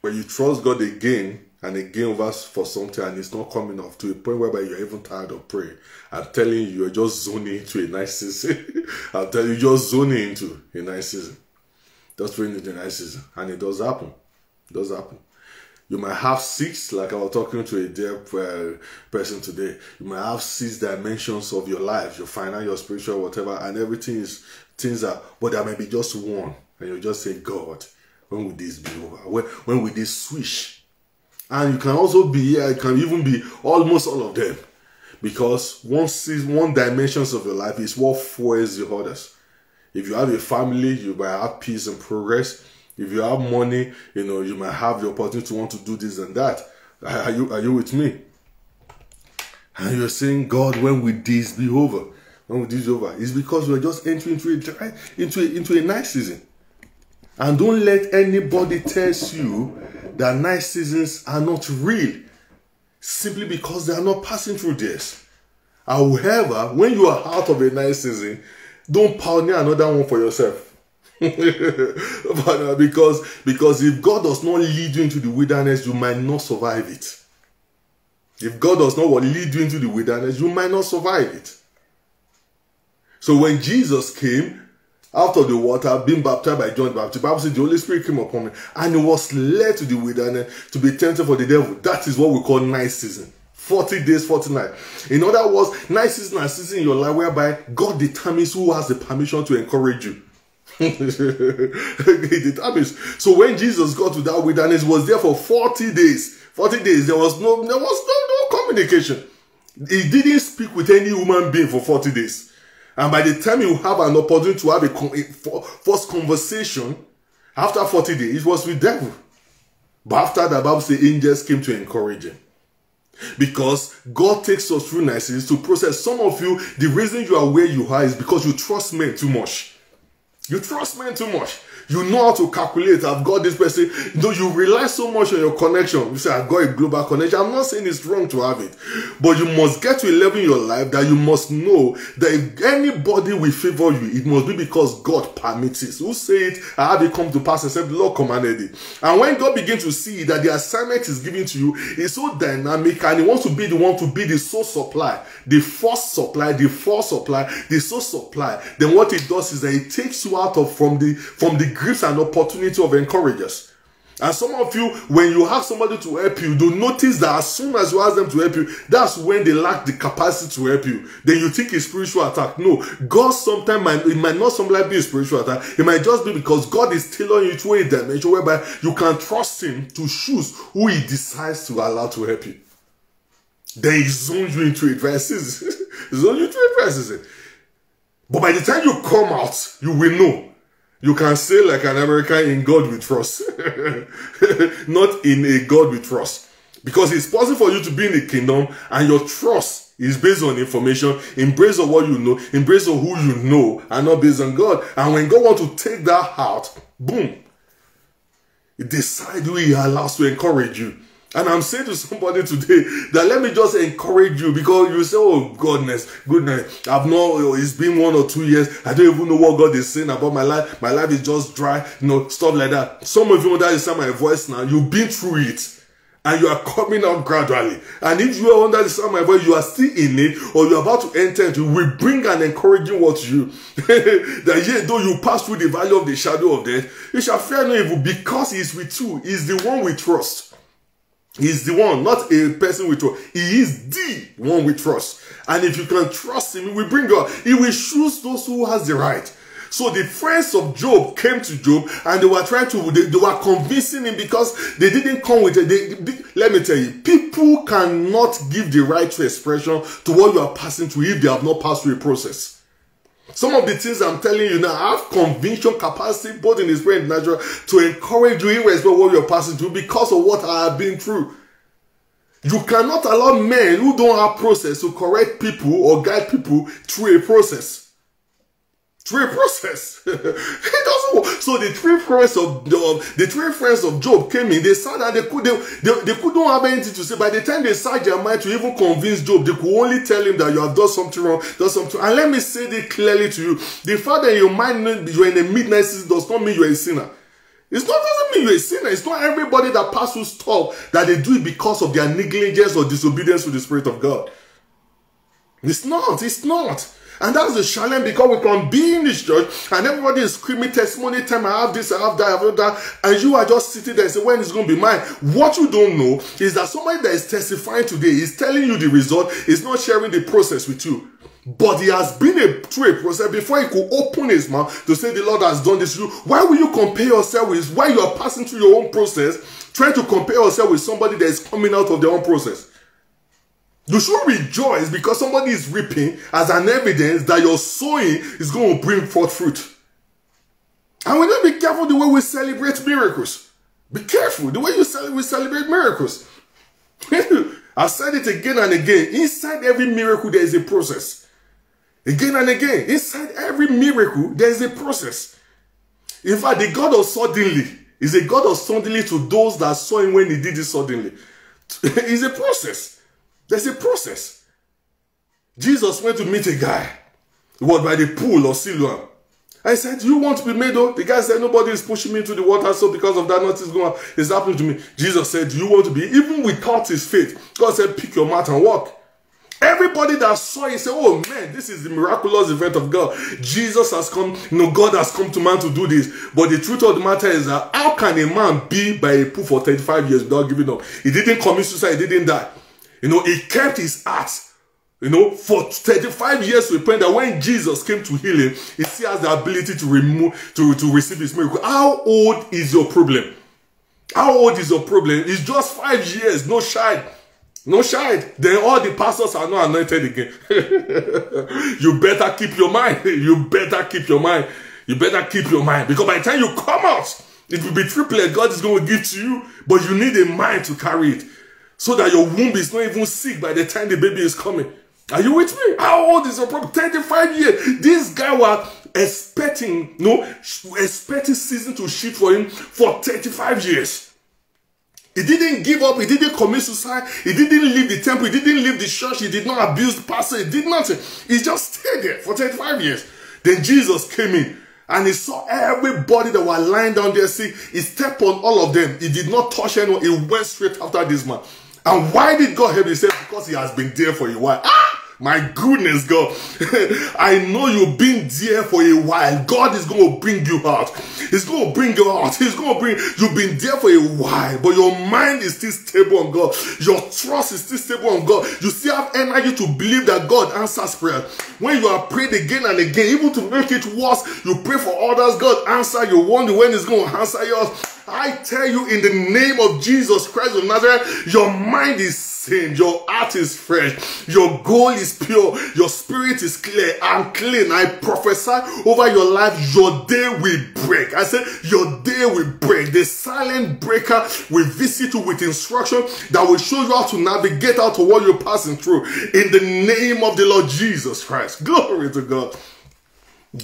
When you trust God again and again over for something and it's not coming off to a point whereby you're even tired of praying, I'm telling you, you're just zoning into a nice season. I'm telling you, just zoning into a nice season. Just praying into a nice season. And it does happen. It does happen. You might have six, like I was talking to a dear uh, person today. You might have six dimensions of your life, your financial, your spiritual, whatever, and everything is things are, but there may be just one, and you just say, God, when will this be over? When, when will this switch? And you can also be, here, it can even be almost all of them, because one season, one dimensions of your life is what fuels the others. If you have a family, you might have peace and progress if you have money, you know, you might have the opportunity to want to do this and that. Are you are you with me? And you're saying, God, when will this be over? When will this be over? It's because we're just entering into a into a, into a nice season. And don't let anybody tells you that nice seasons are not real simply because they are not passing through this. However, when you are out of a nice season, don't pioneer another one for yourself. but, uh, because because if God does not lead you into the wilderness, you might not survive it. If God does not lead you into the wilderness, you might not survive it. So when Jesus came out of the water, being baptized by John the Baptist, the Bible the Holy Spirit came upon him and he was led to the wilderness to be tempted for the devil. That is what we call night season. 40 days, 40 nights. In other words, night season and season in your life whereby God determines who has the permission to encourage you. So when Jesus got to that wilderness, was there for 40 days. 40 days, there was no there was no, no communication. He didn't speak with any human being for 40 days. And by the time you have an opportunity to have a, a first conversation, after 40 days, it was with devil. But after the Bible says angels came to encourage him. Because God takes us through niceties to process. Some of you, the reason you are where you are is because you trust men too much. You trust men too much. You know how to calculate. I've got this person. Know, you rely so much on your connection. You say, I've got a global connection. I'm not saying it's wrong to have it. But you must get to a level in your life that you must know that if anybody will favor you, it must be because God permits it. Who say it? I have it come to pass except the Lord commanded it. And when God begins to see that the assignment is given to you is so dynamic and he wants to be the one to be the source supply, the first supply, the first supply, the source supply, then what it does is that it takes you out of from the from the gives and opportunity of encouragers. And some of you, when you have somebody to help you, do notice that as soon as you ask them to help you, that's when they lack the capacity to help you. Then you think it's spiritual attack. No, God sometimes might, it might not sometimes be a spiritual attack. It might just be because God is tailoring you to a dimension whereby you can trust Him to choose who He decides to allow to help you. Then He zones you into it verses. zones you into it verses. But by the time you come out, you will know you can say like an American in God we trust, not in a God we trust. Because it's possible for you to be in the kingdom and your trust is based on information, embrace of what you know, embrace of who you know, and not based on God. And when God wants to take that out, boom, decide who he allows to encourage you. And I'm saying to somebody today that let me just encourage you because you say, Oh, goodness, goodness, I've not, it's been one or two years. I don't even know what God is saying about my life. My life is just dry, you know, stuff like that. Some of you understand my voice now. You've been through it and you are coming out gradually. And if you are under the sound of my voice, you are still in it, or you are about to enter into it, we bring an encouraging word to you. that yet though you pass through the valley of the shadow of death, you shall fear no evil because he is with you. He is the one we trust. He's the one, not a person we trust. He is the one we trust. And if you can trust him, will bring God. He will choose those who has the right. So the friends of Job came to Job and they were trying to, they, they were convincing him because they didn't come with it. They, they, let me tell you, people cannot give the right to expression to what you are passing through if they have not passed through a process. Some of the things I'm telling you now have conviction capacity both in the spirit and natural to encourage you irrespective of what you're passing through because of what I have been through. You cannot allow men who don't have process to correct people or guide people through a process a process. it doesn't. So the three friends of the, the three friends of Job came in. They said that they could they, they, they couldn't have anything to say. By the time they sat their mind to even convince Job, they could only tell him that you have done something wrong, done something. And let me say this clearly to you: the fact that your mind you're in the midnight season does not mean you're a sinner. It's not doesn't mean you're a sinner. It's not everybody that passes stuff that they do it because of their negligence or disobedience to the Spirit of God. It's not. It's not. And that's the challenge because we can be in this church and everybody is screaming testimony time. I have this, I have that, I have that. And you are just sitting there and when is going to be mine? What you don't know is that somebody that is testifying today is telling you the result, is not sharing the process with you. But he has been a, through a process before he could open his mouth to say the Lord has done this to you. Why will you compare yourself with why you are passing through your own process, trying to compare yourself with somebody that is coming out of their own process? You should rejoice because somebody is reaping as an evidence that your sowing is going to bring forth fruit. And we need to be careful the way we celebrate miracles. Be careful the way you celebrate, we celebrate miracles. I said it again and again. Inside every miracle, there is a process. Again and again. Inside every miracle, there is a process. In fact, the God of suddenly is a God of suddenly to those that saw him when he did it suddenly. it's a process. There's a process. Jesus went to meet a guy. He was by the pool of Siloam. I said, You want to be made though? The guy said, Nobody is pushing me into the water, so because of that, nothing is going is happening to me. Jesus said, you want to be? Even without his faith, God said, Pick your mat and walk. Everybody that saw it said, Oh man, this is the miraculous event of God. Jesus has come, you know, God has come to man to do this. But the truth of the matter is that how can a man be by a pool for 35 years without giving up? He didn't commit suicide, he didn't die. You know, he kept his heart you know, for 35 years a point that when Jesus came to heal him, he still has the ability to remove, to, to receive his miracle. How old is your problem? How old is your problem? It's just five years, no shine. No shine. Then all the pastors are not anointed again. you better keep your mind. You better keep your mind. You better keep your mind. Because by the time you come out, it will be triplet God is going to give to you, but you need a mind to carry it. So that your womb is not even sick by the time the baby is coming. Are you with me? How old is your problem? 35 years. This guy was expecting, no, expecting season to shift for him for 35 years. He didn't give up. He didn't commit suicide. He didn't leave the temple. He didn't leave the church. He did not abuse the pastor. He did nothing. He just stayed there for 35 years. Then Jesus came in and he saw everybody that were lying down there sick. He stepped on all of them. He did not touch anyone. He went straight after this man. And why did God help him? He said, because he has been there for a while. Ah! My goodness, God. I know you've been there for a while. God is going to bring you out. He's going to bring you out. He's going to bring, you've been there for a while, but your mind is still stable on God. Your trust is still stable on God. You still have energy to believe that God answers prayer. When you are prayed again and again, even to make it worse, you pray for others, God answer. You wonder when He's going to answer yours. I tell you in the name of Jesus Christ of Nazareth, your mind is sane, your heart is fresh, your goal is pure, your spirit is clear and clean. I prophesy over your life, your day will break. I said, your day will break. The silent breaker will visit you with instruction that will show you how to navigate out of what you're passing through. In the name of the Lord Jesus Christ. Glory to God.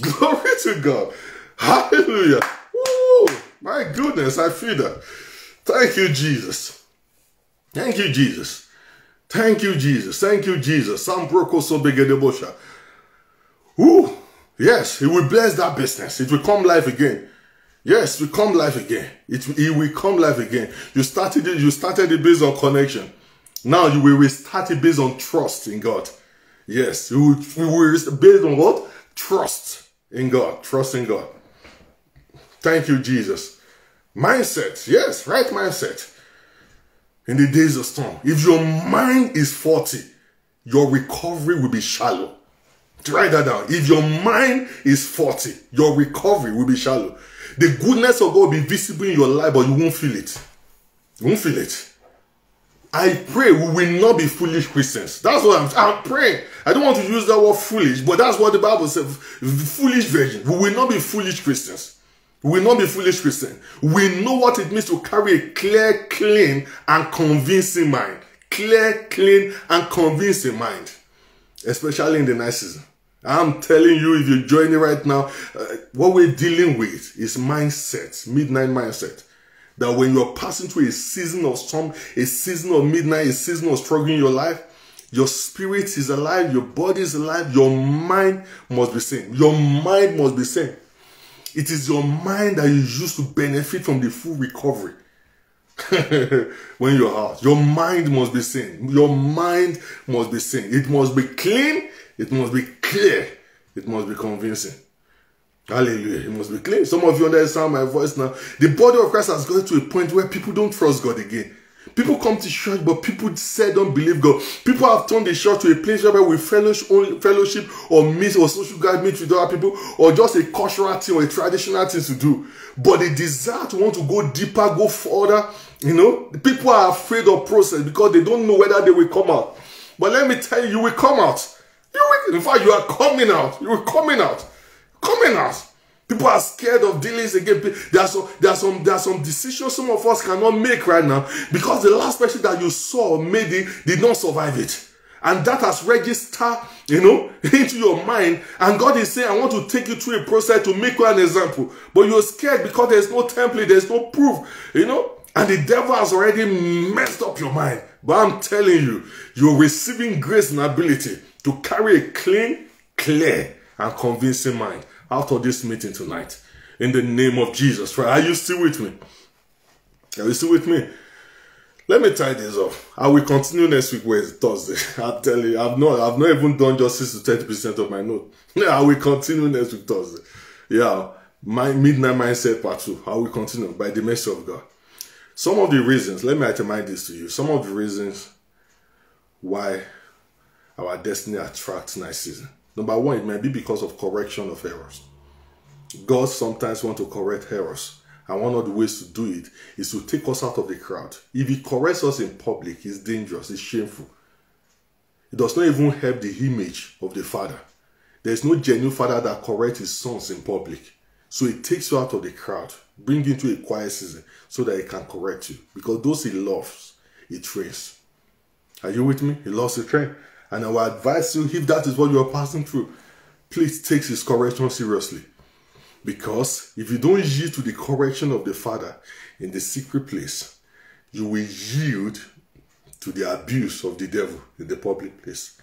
Glory to God. Hallelujah. Woo. My goodness, I feel that. Thank you, Jesus. Thank you, Jesus. Thank you, Jesus. Thank you, Jesus. Sambroko sobegedebosha. Ooh, yes, he will bless that business. It will come life again. Yes, it will come life again. It, it will come life again. You started it, you started it based on connection. Now you will restart it based on trust in God. Yes, you will, you will based on what? Trust in God. Trust in God. Thank you, Jesus. Mindset. Yes, right mindset. In the days of storm. If your mind is faulty, your recovery will be shallow. Write that down. If your mind is faulty, your recovery will be shallow. The goodness of God will be visible in your life, but you won't feel it. You won't feel it. I pray we will not be foolish Christians. That's what I'm, I'm praying. I don't want to use that word foolish, but that's what the Bible says. Foolish virgin. We will not be foolish Christians. We will not be foolish Christians. We know what it means to carry a clear, clean, and convincing mind. Clear, clean, and convincing mind. Especially in the night season. I'm telling you, if you're joining right now, uh, what we're dealing with is mindset, midnight mindset. That when you're passing through a season of storm, a season of midnight, a season of struggling in your life, your spirit is alive, your body is alive, your mind must be sane. Your mind must be sane. It is your mind that you use to benefit from the full recovery. when you're out, your mind must be sane. Your mind must be sane. It must be clean. It must be clear. It must be convincing. Hallelujah. It must be clean. Some of you understand my voice now. The body of Christ has got to a point where people don't trust God again. People come to church, but people say don't believe God. People have turned the church to a place where we fellowship, fellowship or meet or social guide meet with other people, or just a cultural thing or a traditional thing to do. But the desire to want to go deeper, go further, you know, people are afraid of process because they don't know whether they will come out. But let me tell you, you will come out. You will, in fact, you are coming out. You are coming out. Coming out. People are scared of dealings again. There are some, there are some, there are some decisions some of us cannot make right now because the last person that you saw made it did not survive it. And that has registered, you know, into your mind. And God is saying, I want to take you through a process to make you an example. But you're scared because there's no template, there's no proof, you know. And the devil has already messed up your mind. But I'm telling you, you're receiving grace and ability to carry a clean, clear, and convincing mind. Out of this meeting tonight. In the name of Jesus Christ. Are you still with me? Are you still with me? Let me tie this off. I will continue next week it's Thursday. I'll tell you, I've not I've not even done justice to 30% of my note. I will continue next week Thursday. Yeah. My midnight mindset part two. I will continue by the mercy of God. Some of the reasons, let me itemize this to you. Some of the reasons why our destiny attracts nice season. Number one, it may be because of correction of errors. God sometimes want to correct errors and one of the ways to do it is to take us out of the crowd. If he corrects us in public, it's dangerous, it's shameful. It does not even help the image of the father. There is no genuine father that corrects his sons in public. So it takes you out of the crowd, bring you into a quiet season so that he can correct you. Because those he loves, he trains. Are you with me? He loves to train. And I will advise you, if that is what you are passing through, please take his correction seriously. Because if you don't yield to the correction of the Father in the secret place, you will yield to the abuse of the devil in the public place.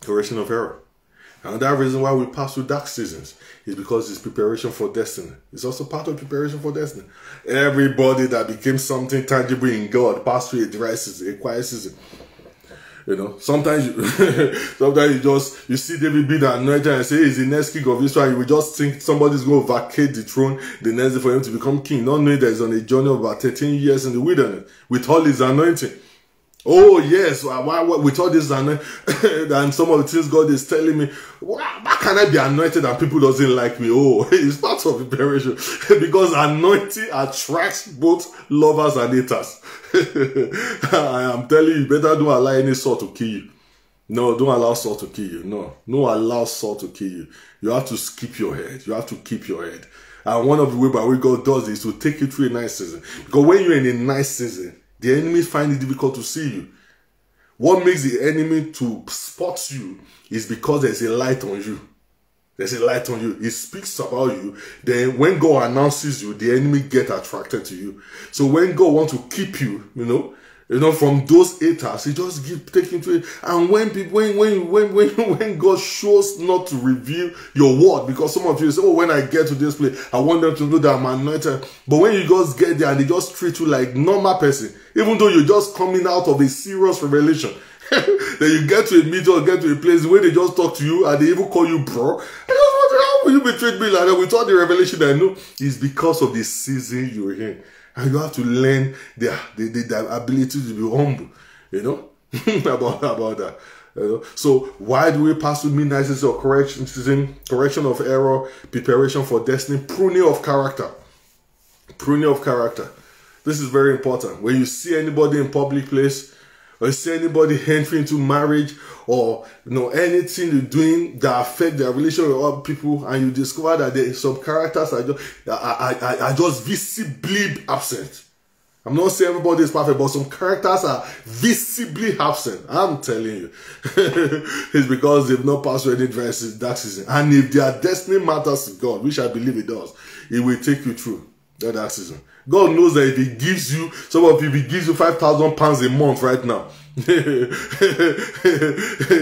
Correction of error. Another reason why we pass through dark seasons is because it's preparation for destiny. It's also part of preparation for destiny. Everybody that became something tangible in God passed through a dry season, a quiet season. You know, sometimes you, sometimes you just you see David being anointed and say he's the next king of Israel. You will just think somebody's going to vacate the throne the next day for him to become king, not knowing that he's on a journey of about 13 years in the wilderness with all his anointing. Oh yes, why, why, with all this and, and some of the things God is telling me, why, can I be anointed and people doesn't like me? Oh, it's part of preparation because anointing attracts both lovers and haters. I am telling you, better don't allow any salt to kill you. No, don't allow salt to kill you. No, no allow salt to kill you. You have to keep your head. You have to keep your head. And one of the way by which God does is to take you through a nice season. Because when you're in a nice season, the enemy find it difficult to see you. What makes the enemy to spot you is because there's a light on you. There's a light on you. He speaks about you. Then when God announces you, the enemy get attracted to you. So when God wants to keep you, you know, you know, from those haters, he just give taking to it. And when people, when when when when when God shows not to reveal your word, because some of you say, "Oh, when I get to this place, I want them to know that I'm anointed." But when you just get there and they just treat you like normal person, even though you're just coming out of a serious revelation, then you get to a meeting or get to a place where they just talk to you and they even call you bro. How will you be treating me like that? With all the revelation I know, is because of the season you're in and you have to learn the, the, the, ability to be humble, you know, about, about that. You know? So why do we pass through midnight season of correction correction of error, preparation for destiny, pruning of character, pruning of character. This is very important. When you see anybody in public place, or see anybody entering into marriage or you know anything you're doing that affect their relation with other people and you discover that there some characters are just are, are, are just visibly absent. I'm not saying everybody is perfect but some characters are visibly absent. I'm telling you. It's because they've not passed any dresses that season. And if their destiny matters to god which i believe it does it will take you through that season God knows that if He gives you, some of you, if He gives you 5,000 pounds a month right now,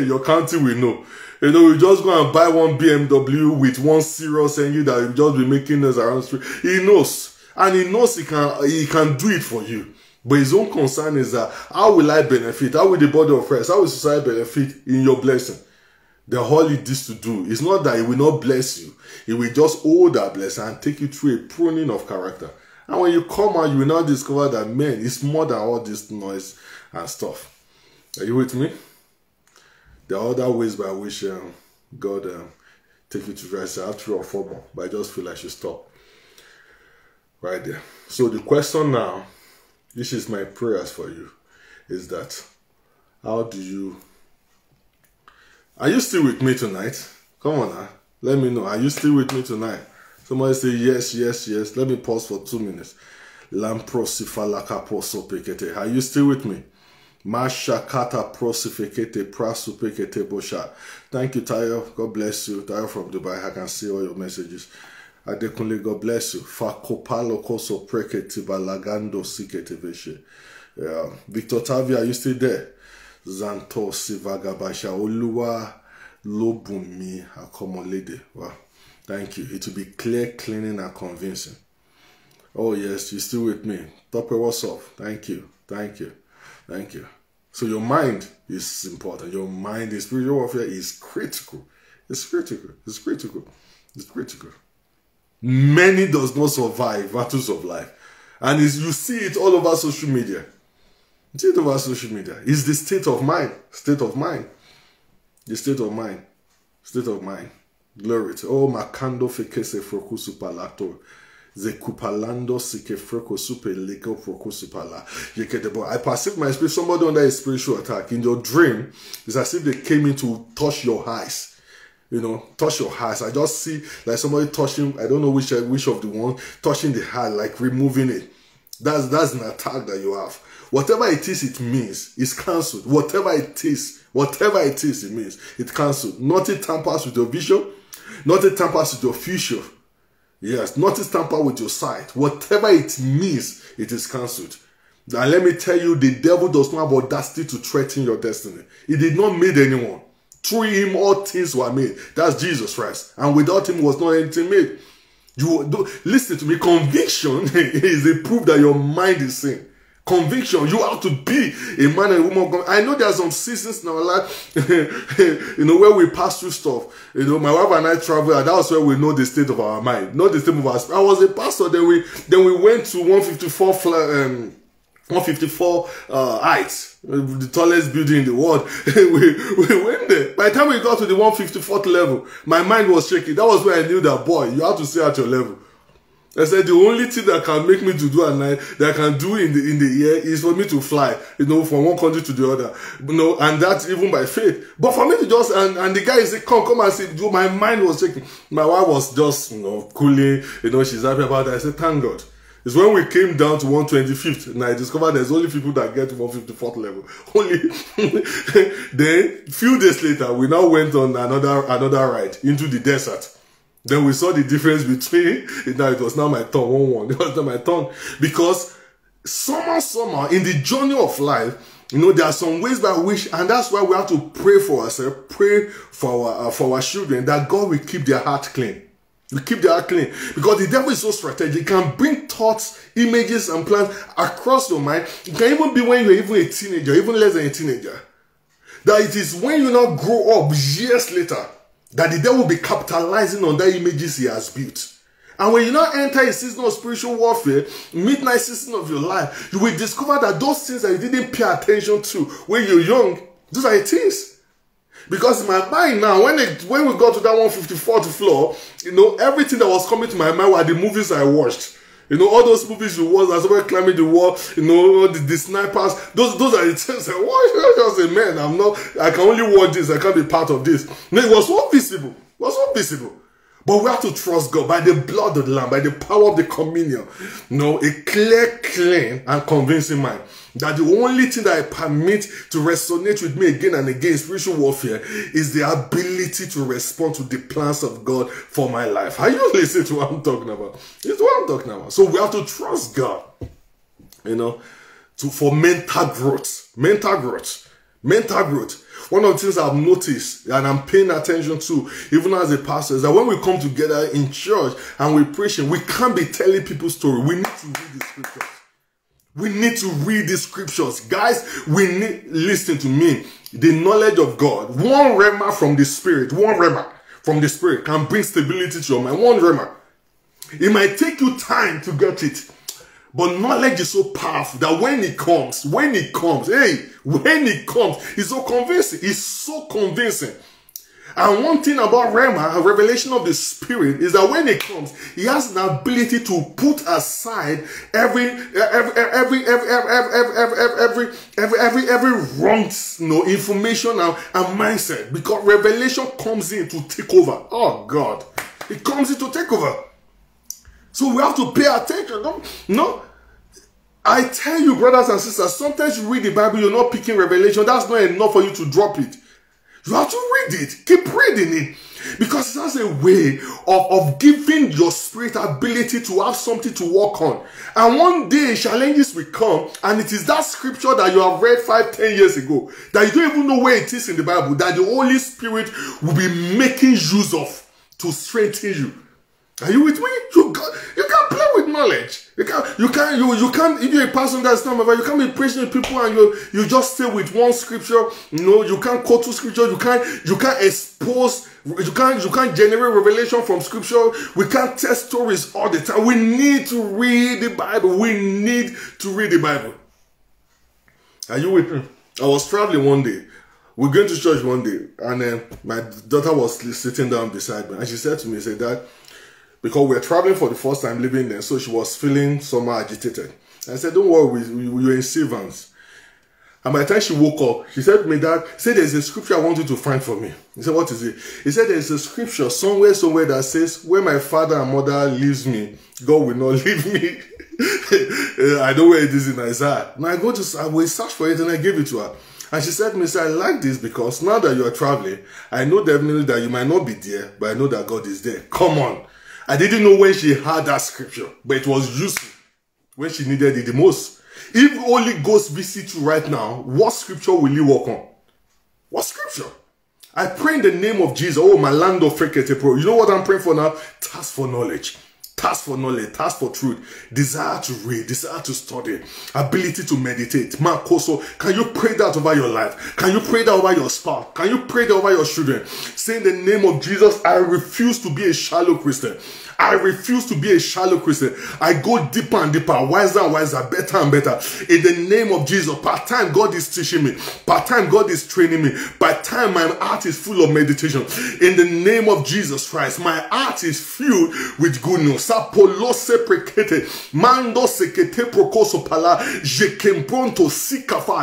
your county will know. You know, you just go and buy one BMW with one serious you that you just be making this around street. He knows. And he knows he can he can do it for you. But his own concern is that how will I benefit? How will the body of Christ, how will society benefit in your blessing? The holy needs to do is not that he will not bless you. He will just hold that blessing and take you through a pruning of character. And when you come out, you will now discover that, man, is more than all this noise and stuff. Are you with me? There are other ways by which um, God um, take you to rest. I have three or four more, but I just feel I should stop right there. So the question now, this is my prayers for you, is that how do you are you still with me tonight? Come on now. Let me know. Are you still with me tonight? Somebody say yes, yes, yes. Let me pause for two minutes. Lamprosifalaka prosopekete. Are you still with me? Mashakata prosifikete prasupekete bosha. Thank you, Tayo. God bless you. Tayo from Dubai. I can see all your messages. Adekunle, God bless you. Fakopalo koso prekete balagando sikete veshe. Yeah. Victor Tavia, are you still there? Zanto Sivagabasha Oluwa Lobumi Akomolede. Wow. Thank you. It will be clear, cleaning, and convincing. Oh, yes, you're still with me. Topper, what's up? Thank you. Thank you. Thank you. So your mind is important. Your mind, is spiritual warfare is critical. It's critical. It's critical. It's critical. Many does not survive battles of life. And you see it all over social media. You see it over social media. It's the state of mind. State of mind. The state of mind. State of mind. Glory to Oh, Makando Fekese Froku Supalato. Zekupalando Sikefreko Super Leko Froku Supala. I perceive my spirit, somebody under a spiritual attack. In your dream, it's as if they came in to touch your eyes you know, touch your eyes. I just see like somebody touching, I don't know which uh, which of the one, touching the heart, like removing it. That's that's an attack that you have. Whatever it is, it means it's cancelled. Whatever it is, whatever it is, it means it's cancelled. Nothing tampers with your vision, nothing tampers with your future. Yes, nothing tampers with your sight. Whatever it means, it is cancelled. Now let me tell you, the devil does not have audacity to threaten your destiny. He did not made anyone. Through him, all things were made. That's Jesus Christ. And without him was not anything made. You do, listen to me. Conviction is a proof that your mind is sane. Conviction. You have to be a man and woman. I know there are some seasons in our life, you know, where we pass through stuff. You know, my wife and I travel, and that's where we know the state of our mind, not the state of our. I was a pastor. Then we then we went to 154 um, 154 uh, heights, the tallest building in the world. we, we went there. By the time we got to the 154th level, my mind was shaking. That was when I knew that, boy, you have to stay at your level. I said the only thing that can make me to do at night that I can do in the in the air is for me to fly, you know, from one country to the other. You know, and that's even by faith. But for me to just and, and the guy said, Come, come and see, my mind was shaking. My wife was just, you know, cooling, you know, she's happy about that. I said, Thank God. It's when we came down to 125th and I discovered there's only people that get to 154th level. Only then few days later we now went on another another ride into the desert. Then we saw the difference between now it was now my turn one one. It was not my turn because summer summer in the journey of life you know, there are some ways by which, and that's why we have to pray for ourselves, pray for our, uh, for our children, that God will keep their heart clean. We keep their heart clean. Because the devil is so strategic. He can bring thoughts, images, and plans across your mind. It can even be when you're even a teenager, even less than a teenager. That it is when you now grow up years later that the devil will be capitalizing on that images he has built. And when you now enter a season of spiritual warfare, midnight season of your life, you will discover that those things that you didn't pay attention to when you're young, those are the things because in my mind now, when it when we got to that 154th floor, you know, everything that was coming to my mind were the movies I watched. You know, all those movies you watch, as well climbing the wall, you know, the, the snipers, those those are the things watch. I just say, man, I'm not, I can only watch this, I can't be part of this. No, it was so visible. It was so visible. But we have to trust God by the blood of the Lamb, by the power of the communion. You know, a clear, clean, and convincing mind. That the only thing that I permit to resonate with me again and again in spiritual warfare is the ability to respond to the plans of God for my life. Are you listening to what I'm talking about? It's what I'm talking about. So we have to trust God, you know, to for mental growth. Mental growth. Mental growth. One of the things I've noticed and I'm paying attention to, even as a pastor, is that when we come together in church and we're preaching, we can't be telling people story. We need to read the scriptures. We need to read the scriptures. Guys, we need, listen to me, the knowledge of God. One rhema from the spirit, one rhema from the spirit can bring stability to your mind. One rhema. It might take you time to get it. But knowledge is so powerful that when it comes, when it comes, hey, when it comes, it's so convincing. It's so convincing. And one thing about Rhema, a revelation of the Spirit, is that when it comes, he has an ability to put aside every every every every every every every every every, every wrong you know, information and, and mindset because revelation comes in to take over. Oh God, it comes in to take over. So we have to pay attention. No, no. I tell you, brothers and sisters, sometimes you read the Bible, you're not picking revelation. That's not enough for you to drop it. You have to read it. Keep reading it. Because it has a way of, of giving your spirit ability to have something to work on. And one day challenges will come, and it is that scripture that you have read five, ten years ago that you don't even know where it is in the Bible that the Holy Spirit will be making use of to strengthen you. Are you with me? You can You can't you can't you you can't if you're a person that's not you can't be preaching to people and you you just stay with one scripture. Know, you can't quote two scripture, you can't you can't expose you can't you can't generate revelation from scripture. We can't tell stories all the time. We need to read the Bible. We need to read the Bible. Are you with me? I was traveling one day. We're going to church one day, and then my daughter was sitting down beside me, and she said to me, "said Dad, because we were traveling for the first time living there, so she was feeling somehow agitated." I said, "Don't worry, we, we, were in Sevens." And by the time she woke up, she said to me, Dad, say there's a scripture I want you to find for me. He said, What is it? He said there's a scripture somewhere, somewhere that says, Where my father and mother leaves me, God will not leave me. I know where it is in Isaiah. Now I go to I will search for it and I gave it to her. And she said to me, I like this because now that you are traveling, I know definitely that you might not be there, but I know that God is there. Come on. I didn't know when she had that scripture, but it was useful when she needed it the most. If Holy Ghost visit you right now, what scripture will you walk on? What scripture? I pray in the name of Jesus. Oh, my land of Frekete Pro. You know what I'm praying for now? Task for knowledge. Task for knowledge, task for truth, desire to read, desire to study, ability to meditate. Marcoso, can you pray that over your life? Can you pray that over your spouse? Can you pray that over your children? Say in the name of Jesus, I refuse to be a shallow Christian. I refuse to be a shallow Christian. I go deeper and deeper, wiser and wiser, better and better. In the name of Jesus, part time God is teaching me. Part time God is training me. By time my heart is full of meditation. In the name of Jesus Christ, my heart is filled with good news. Sapolose prekete, mando sekete prokoso pala, sikafa.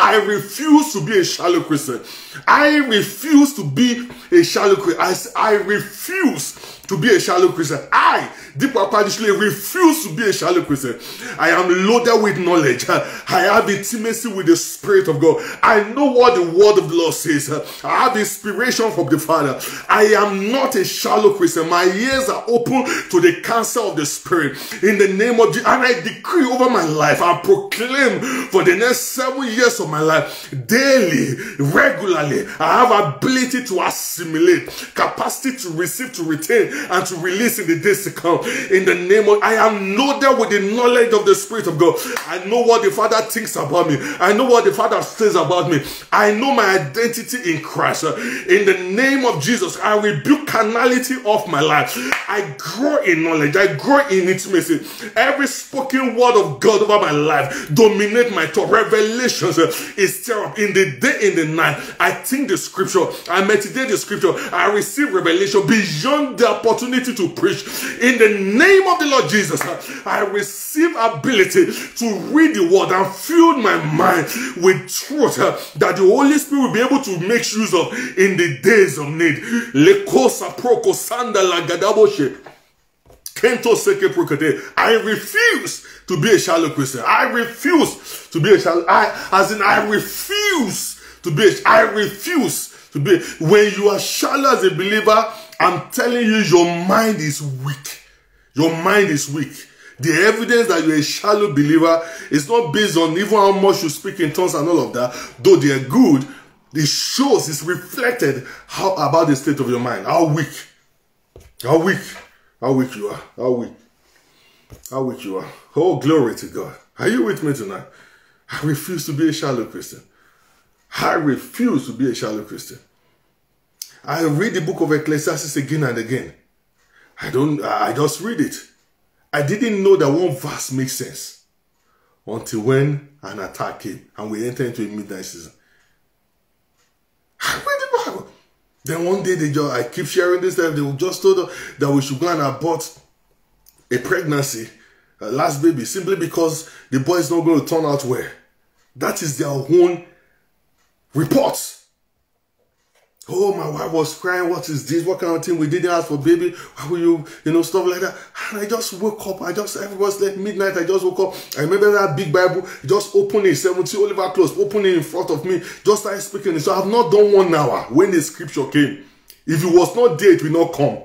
I refuse to be a shallow Christian. I refuse to be a shallow Christian. I, I refuse to be a shallow Christian. I, Dipo Apanisile, refuse to be a shallow Christian. I am loaded with knowledge. I have intimacy with the Spirit of God. I know what the Word of the Lord says. I have inspiration from the Father. I am not a shallow Christian. My ears are open to the counsel of the Spirit. In the name of Jesus, and I decree over my life, I proclaim for the next seven years of my life, daily, regularly, I have ability to assimilate, capacity to receive, to retain, and to release in the days to come. In the name of, I am loaded with the knowledge of the Spirit of God. I know what the Father thinks about me. I know what the Father says about me. I know my identity in Christ. In the name of Jesus, I rebuke carnality of my life. I grow in knowledge. I grow in intimacy. Every spoken word of God over my life dominate my thought. Revelations is up in the day, in the night. I think the scripture. I meditate the scripture. I receive revelation beyond the opportunity to preach. In the name of the Lord Jesus, I receive ability to read the word and fill my mind with truth uh, that the Holy Spirit will be able to make use of in the days of need. Lekosa proko sanda. Kento seke. I refuse to be a shallow Christian. I refuse to be a shallow. I, as in, I refuse to be. A, I refuse to be. When you are shallow as a believer, I'm telling you, your mind is weak. Your mind is weak. The evidence that you're a shallow believer is not based on even how much you speak in tongues and all of that, though they are good. It shows, it's reflected how about the state of your mind, how weak, how weak, how weak you are, how weak, how weak you are. Oh, glory to God. Are you with me tonight? I refuse to be a shallow Christian. I refuse to be a shallow Christian. I read the book of Ecclesiastes again and again. I don't, I just read it. I didn't know that one verse makes sense until when an attack came and we entered into a midnight season. I read the Bible. Then one day they just, I keep sharing this stuff. They just told us that we should go and abort a pregnancy, a last baby, simply because the boy is not going to turn out well. That is their own reports. Oh, my wife was crying. What is this? What kind of thing? We didn't ask for baby. How will you, you know, stuff like that. And I just woke up. I just, everyone's like midnight. I just woke up. I remember that big Bible. Just open it, 70 Oliver close, open it in front of me. Just started speaking it. So I've not done one hour when the scripture came. If it was not there, it will not come.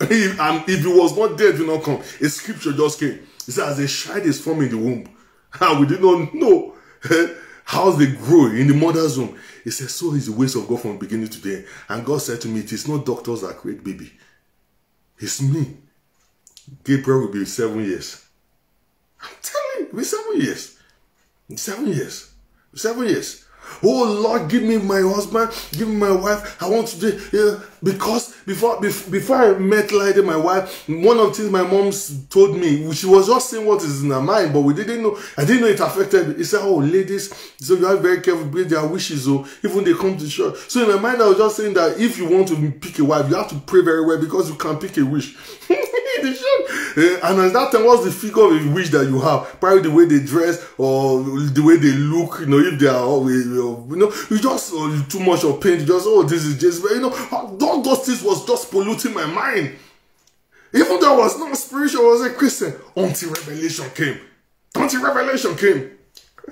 if, and if it was not there, it will not come. A scripture just came. It says, as a child is forming the womb. And we did not know how they grow in the mother's womb. He said, So is the ways of God from beginning to the end. And God said to me, It is not doctors that create baby. It's me. Gabriel will be seven years. I'm telling you, be seven years. Seven years. Seven years. Oh Lord, give me my husband, give me my wife. I want to do yeah, because before before I met Lady, my wife, one of the things my mom told me, she was just saying what is in her mind, but we didn't know. I didn't know it affected. He said, "Oh, ladies, so you have very careful with their wishes, or oh, even they come to church." So in my mind, I was just saying that if you want to pick a wife, you have to pray very well because you can pick a wish. and at that time, what's the figure of a wish that you have? Probably the way they dress or the way they look. You know, if they are always, you know, you just uh, too much of pain. You just oh, this is just, you know, all those things was just polluting my mind. Even though I was not spiritual, I was a Christian until revelation came. Until revelation came.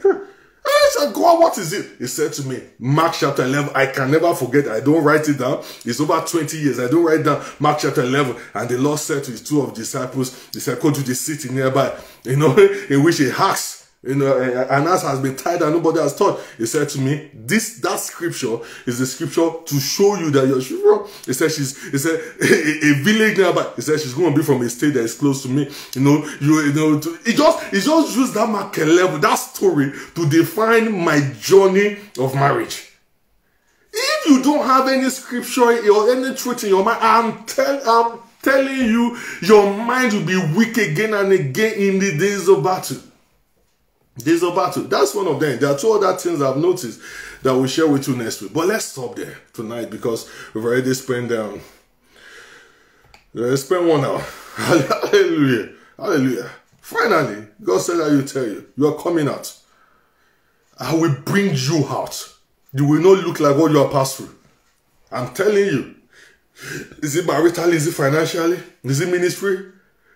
I said, God, what is it? He said to me, Mark chapter 11. I can never forget. I don't write it down. It's over 20 years. I don't write down Mark chapter 11. And the Lord said to his two of disciples, He said, Go to the city nearby, you know, in which he asked you know, eh, eh, and as has been tied and nobody has taught. He said to me, this, that scripture is the scripture to show you that you're sure. He said she's, he said, a, a village nearby. He said she's going to be from a state that is close to me. You know, you, you know, to, it just, it just used that market level, that story to define my journey of marriage. If you don't have any scripture or any truth in your mind, I'm, tell, I'm telling you, your mind will be weak again and again in the days of battle. There's a battle. That's one of them. There are two other things I've noticed that we'll share with you next week. But let's stop there tonight because we've already spent um let's spend one hour. Hallelujah. Hallelujah. Finally, God said I will tell you, you are coming out. I will bring you out. You will not look like what you are passed through. I'm telling you. Is it marital? Is it financially? Is it ministry?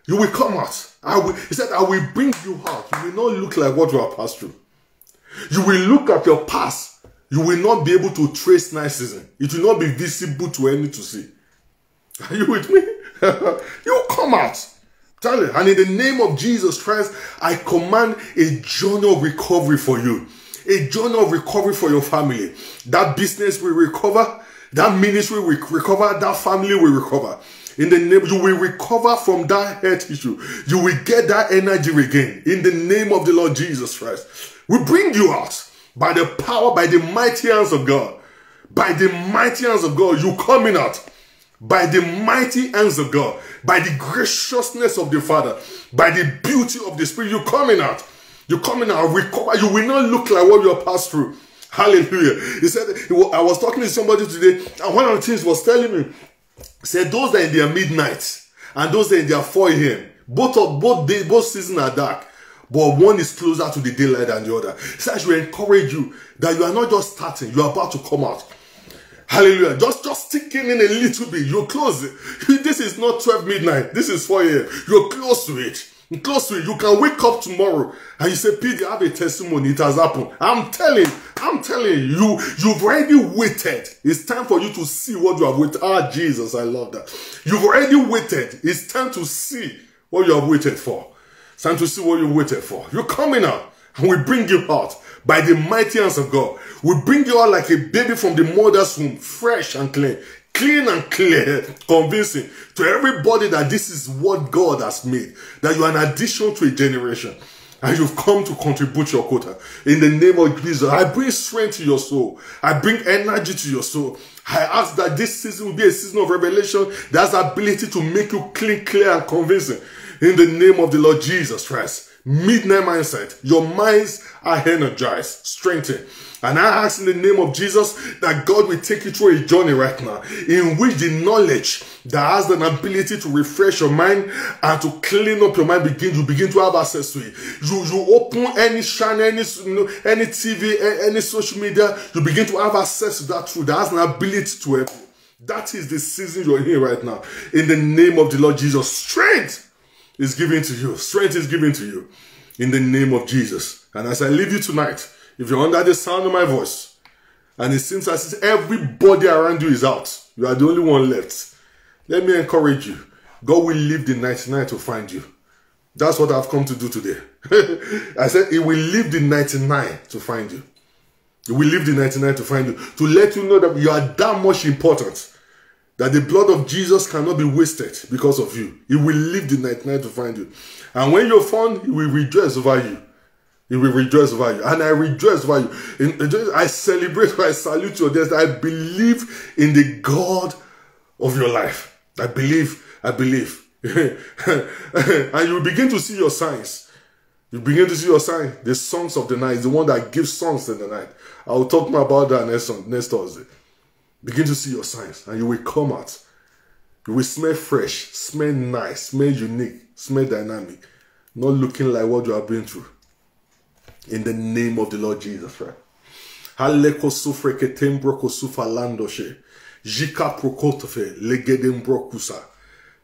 You will come out. I will, he said, I will bring you out. You will not look like what you have passed through. You will look at your past. You will not be able to trace narcissism. It will not be visible to any to see. Are you with me? you come out. Tell it. And in the name of Jesus Christ, I command a journey of recovery for you. A journey of recovery for your family. That business will recover. That ministry will recover. That family will recover. In the name, you will recover from that health issue. You will get that energy again. In the name of the Lord Jesus Christ. We bring you out by the power, by the mighty hands of God. By the mighty hands of God, you coming out. By the mighty hands of God. By the graciousness of the Father. By the beauty of the Spirit, you coming out. You coming out, recover. You will not look like what you have passed through. Hallelujah. He said, I was talking to somebody today, and one of the things was telling me, said those that in their midnight and those that in their 4 a.m. Both of both days, both seasons are dark, but one is closer to the daylight than the other. So I should encourage you that you are not just starting, you are about to come out. Hallelujah. Just just sticking in a little bit. You're close. This is not 12 midnight. This is 4 a.m. You're close to it. Close to it. You can wake up tomorrow and you say, Pete, I have a testimony. It has happened. I'm telling, I'm telling you, you've already waited. It's time for you to see what you have waited. Ah, Jesus, I love that. You've already waited. It's time to see what you have waited for. It's time to see what you waited for. You're coming out and we bring you out by the mighty hands of God. We bring you out like a baby from the mother's womb, fresh and clean clean and clear, convincing to everybody that this is what God has made, that you are an addition to a generation. And you've come to contribute your quota. In the name of Jesus, I bring strength to your soul. I bring energy to your soul. I ask that this season will be a season of revelation that has ability to make you clean, clear, and convincing. In the name of the Lord Jesus Christ. midnight mindset. Your minds are energized, strengthened. And I ask in the name of Jesus that God will take you through a journey right now in which the knowledge that has an ability to refresh your mind and to clean up your mind begin you begin to have access to it. You you open any channel, any any TV, any social media, you begin to have access to that truth that has an ability to help you. That is the season you're in right now. In the name of the Lord Jesus, strength is given to you. Strength is given to you in the name of Jesus. And as I leave you tonight, if you're under the sound of my voice, and it seems as if everybody around you is out, you are the only one left. Let me encourage you. God will leave the 99 to find you. That's what I've come to do today. I said, He will leave the 99 to find you. He will leave the 99 to find you. To let you know that you are that much important that the blood of Jesus cannot be wasted because of you. He will leave the 99 to find you. And when you're found, he will rejoice over you. He will rejoice over you. And I rejoice over you. I celebrate, I salute your death. I believe in the God of your life. I believe, I believe. and you begin to see your signs. You begin to see your sign. The songs of the night the one that gives songs in the night. I will talk more about that next, next Thursday. Begin to see your signs and you will come out. You will smell fresh, smell nice, smell unique, smell dynamic, not looking like what you have been through. In the name of the Lord Jesus Christ. Haleko sufre ketembro kosufa landoshe. Jika prokotofe.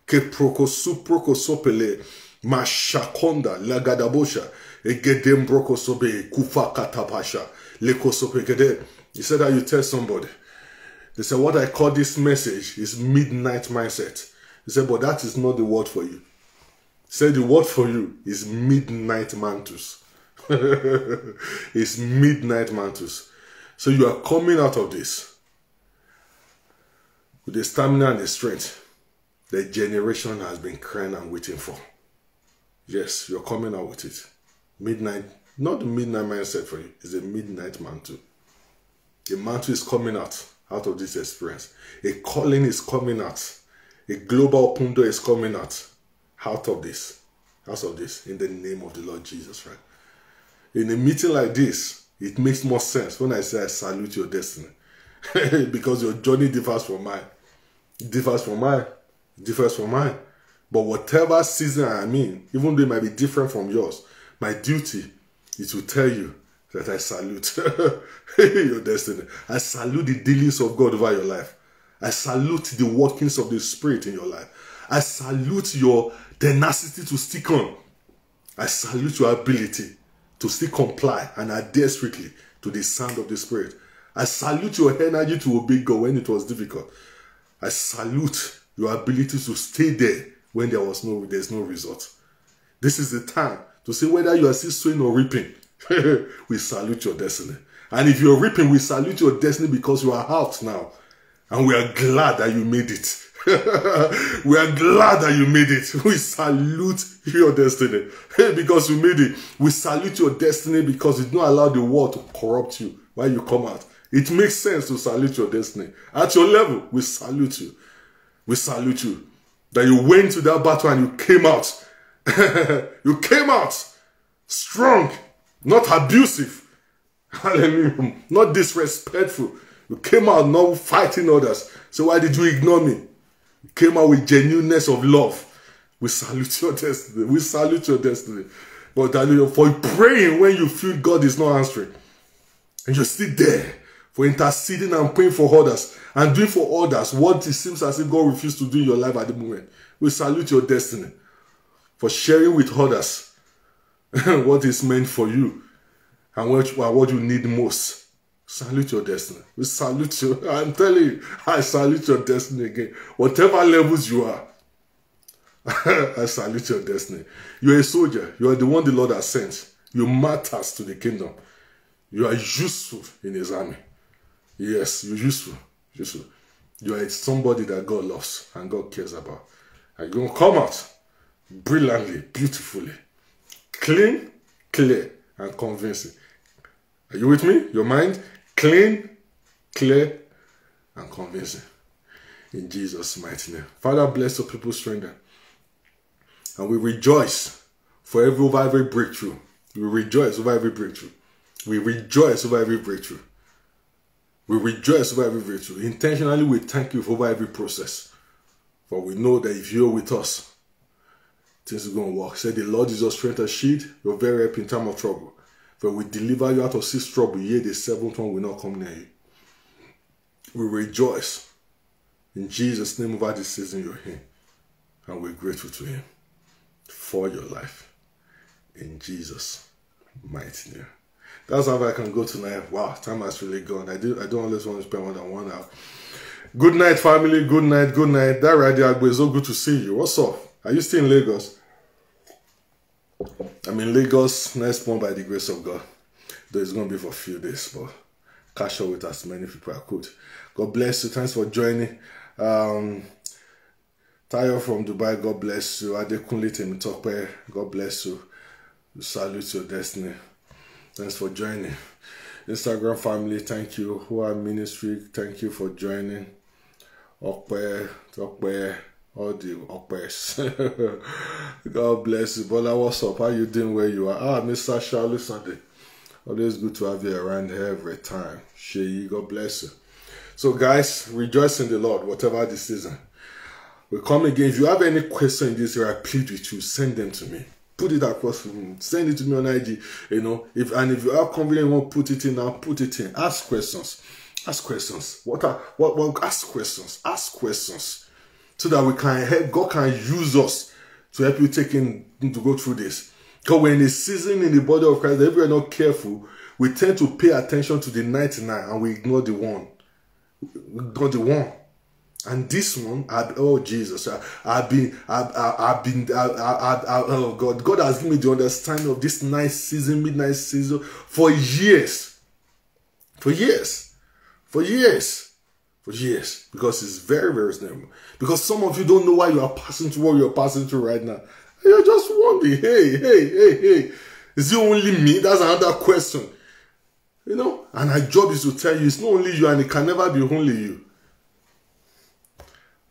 Ke prokosu prokosopele. Mashakonda lagadabosha. Kufa katapasha. He said that you tell somebody. They said, What I call this message is midnight mindset. He said, But that is not the word for you. He said, The word for you is midnight mantus. it's midnight mantus. So you are coming out of this with the stamina and the strength the generation has been crying and waiting for. Yes, you're coming out with it. Midnight, not the midnight mindset for you, it's a midnight mantle. The mantle is coming out out of this experience. A calling is coming out. A global open door is coming out. Out of this. Out of this. In the name of the Lord Jesus, right? In a meeting like this, it makes more sense when I say I salute your destiny. because your journey differs from mine. Differs from mine. Differs from mine. But whatever season I'm in, even though it might be different from yours, my duty is to tell you that I salute your destiny. I salute the dealings of God over your life. I salute the workings of the Spirit in your life. I salute your tenacity to stick on. I salute your ability to still comply and adhere strictly to the sound of the Spirit. I salute your energy to obey God when it was difficult. I salute your ability to stay there when there was no there's no result. This is the time to see whether you are still sowing or reaping. we salute your destiny. And if you're reaping, we salute your destiny because you are out now. And we are glad that you made it. we are glad that you made it. We salute your destiny because you made it. We salute your destiny because you don't allow the world to corrupt you while you come out. It makes sense to salute your destiny. At your level, we salute you. We salute you. That you went to that battle and you came out. you came out strong not abusive. Hallelujah. Not disrespectful. You came out not fighting others. So why did you ignore me? Came out with genuineness of love. We salute your destiny. We salute your destiny. But for praying when you feel God is not answering. And you're still there for interceding and praying for others and doing for others what it seems as if God refused to do in your life at the moment. We salute your destiny for sharing with others what is meant for you and what you need most. Salute your destiny. We salute you. I'm telling you, I salute your destiny again. Whatever levels you are, I salute your destiny. You're a soldier. You are the one the Lord has sent. You matters to the kingdom. You are useful in his army. Yes, you're useful. Useful. You are somebody that God loves and God cares about. And you're going to come out brilliantly, beautifully clean, clear, and convincing. Are you with me? Your mind clean, clear, and convincing. In Jesus' mighty name. Father, bless your people strengthen. And we rejoice for every over every breakthrough. We rejoice over every breakthrough. We rejoice over every breakthrough. We rejoice over every breakthrough. Intentionally, we thank you for over every process. For we know that if you're with us, things are going to work. Say, the Lord is your strength and shield, your very help in time of trouble. For we deliver you out of six trouble, yea, the seventh one will not come near you. We rejoice in Jesus' name over this season you're in. And we're grateful to Him for your life. In Jesus' mighty name. That's how I can go tonight. Wow, time has really gone. I do I don't always want to spend more than one hour. Good night, family. Good night, good night. That radio Agbo is so good to see you. What's up? Are you still in Lagos? I'm in Lagos next month by the grace of God. Though it's going to be for a few days, but catch up with as many people I could. God bless you. Thanks for joining. Um, Tayo from Dubai, God bless you. Adekunle Temitope, God bless you. Salute your destiny. Thanks for joining. Instagram family, thank you. Who are ministry, thank you for joining. Okpe, Okpe, all the Okpes. God bless you. Bola, what's up? How you doing where you are? Ah, Mr. Charlie Sunday. Always good to have you around every time. Sheyi, God bless you. So, guys, rejoice in the Lord, whatever the season. We come again. If you have any question in this area, I plead with you, send them to me. Put it across me. Send it to me on IG. You know, if and if you have confidence, want put it in now, put it in. Ask questions. Ask questions. What are what, what ask questions? Ask questions. So that we can help God can use us to help you take in to go through this. Because when the season in the body of Christ, if we're not careful, we tend to pay attention to the 99 and we ignore the one. We ignore the one. And this one, I, oh Jesus, I, have been, I, I've been, I, I, I, oh God, God has given me the understanding of this night season, midnight season for years, for years, for years, years, because it's very, very simple. Because some of you don't know why you are passing through what you're passing through right now. You're just wondering, hey, hey, hey, hey, is it only me? That's another question. You know, and our job is to tell you it's not only you, and it can never be only you.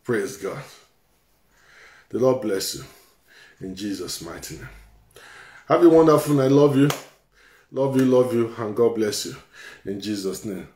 Praise God. The Lord bless you in Jesus' mighty name. Have a wonderful night. Love you. Love you, love you, and God bless you in Jesus' name.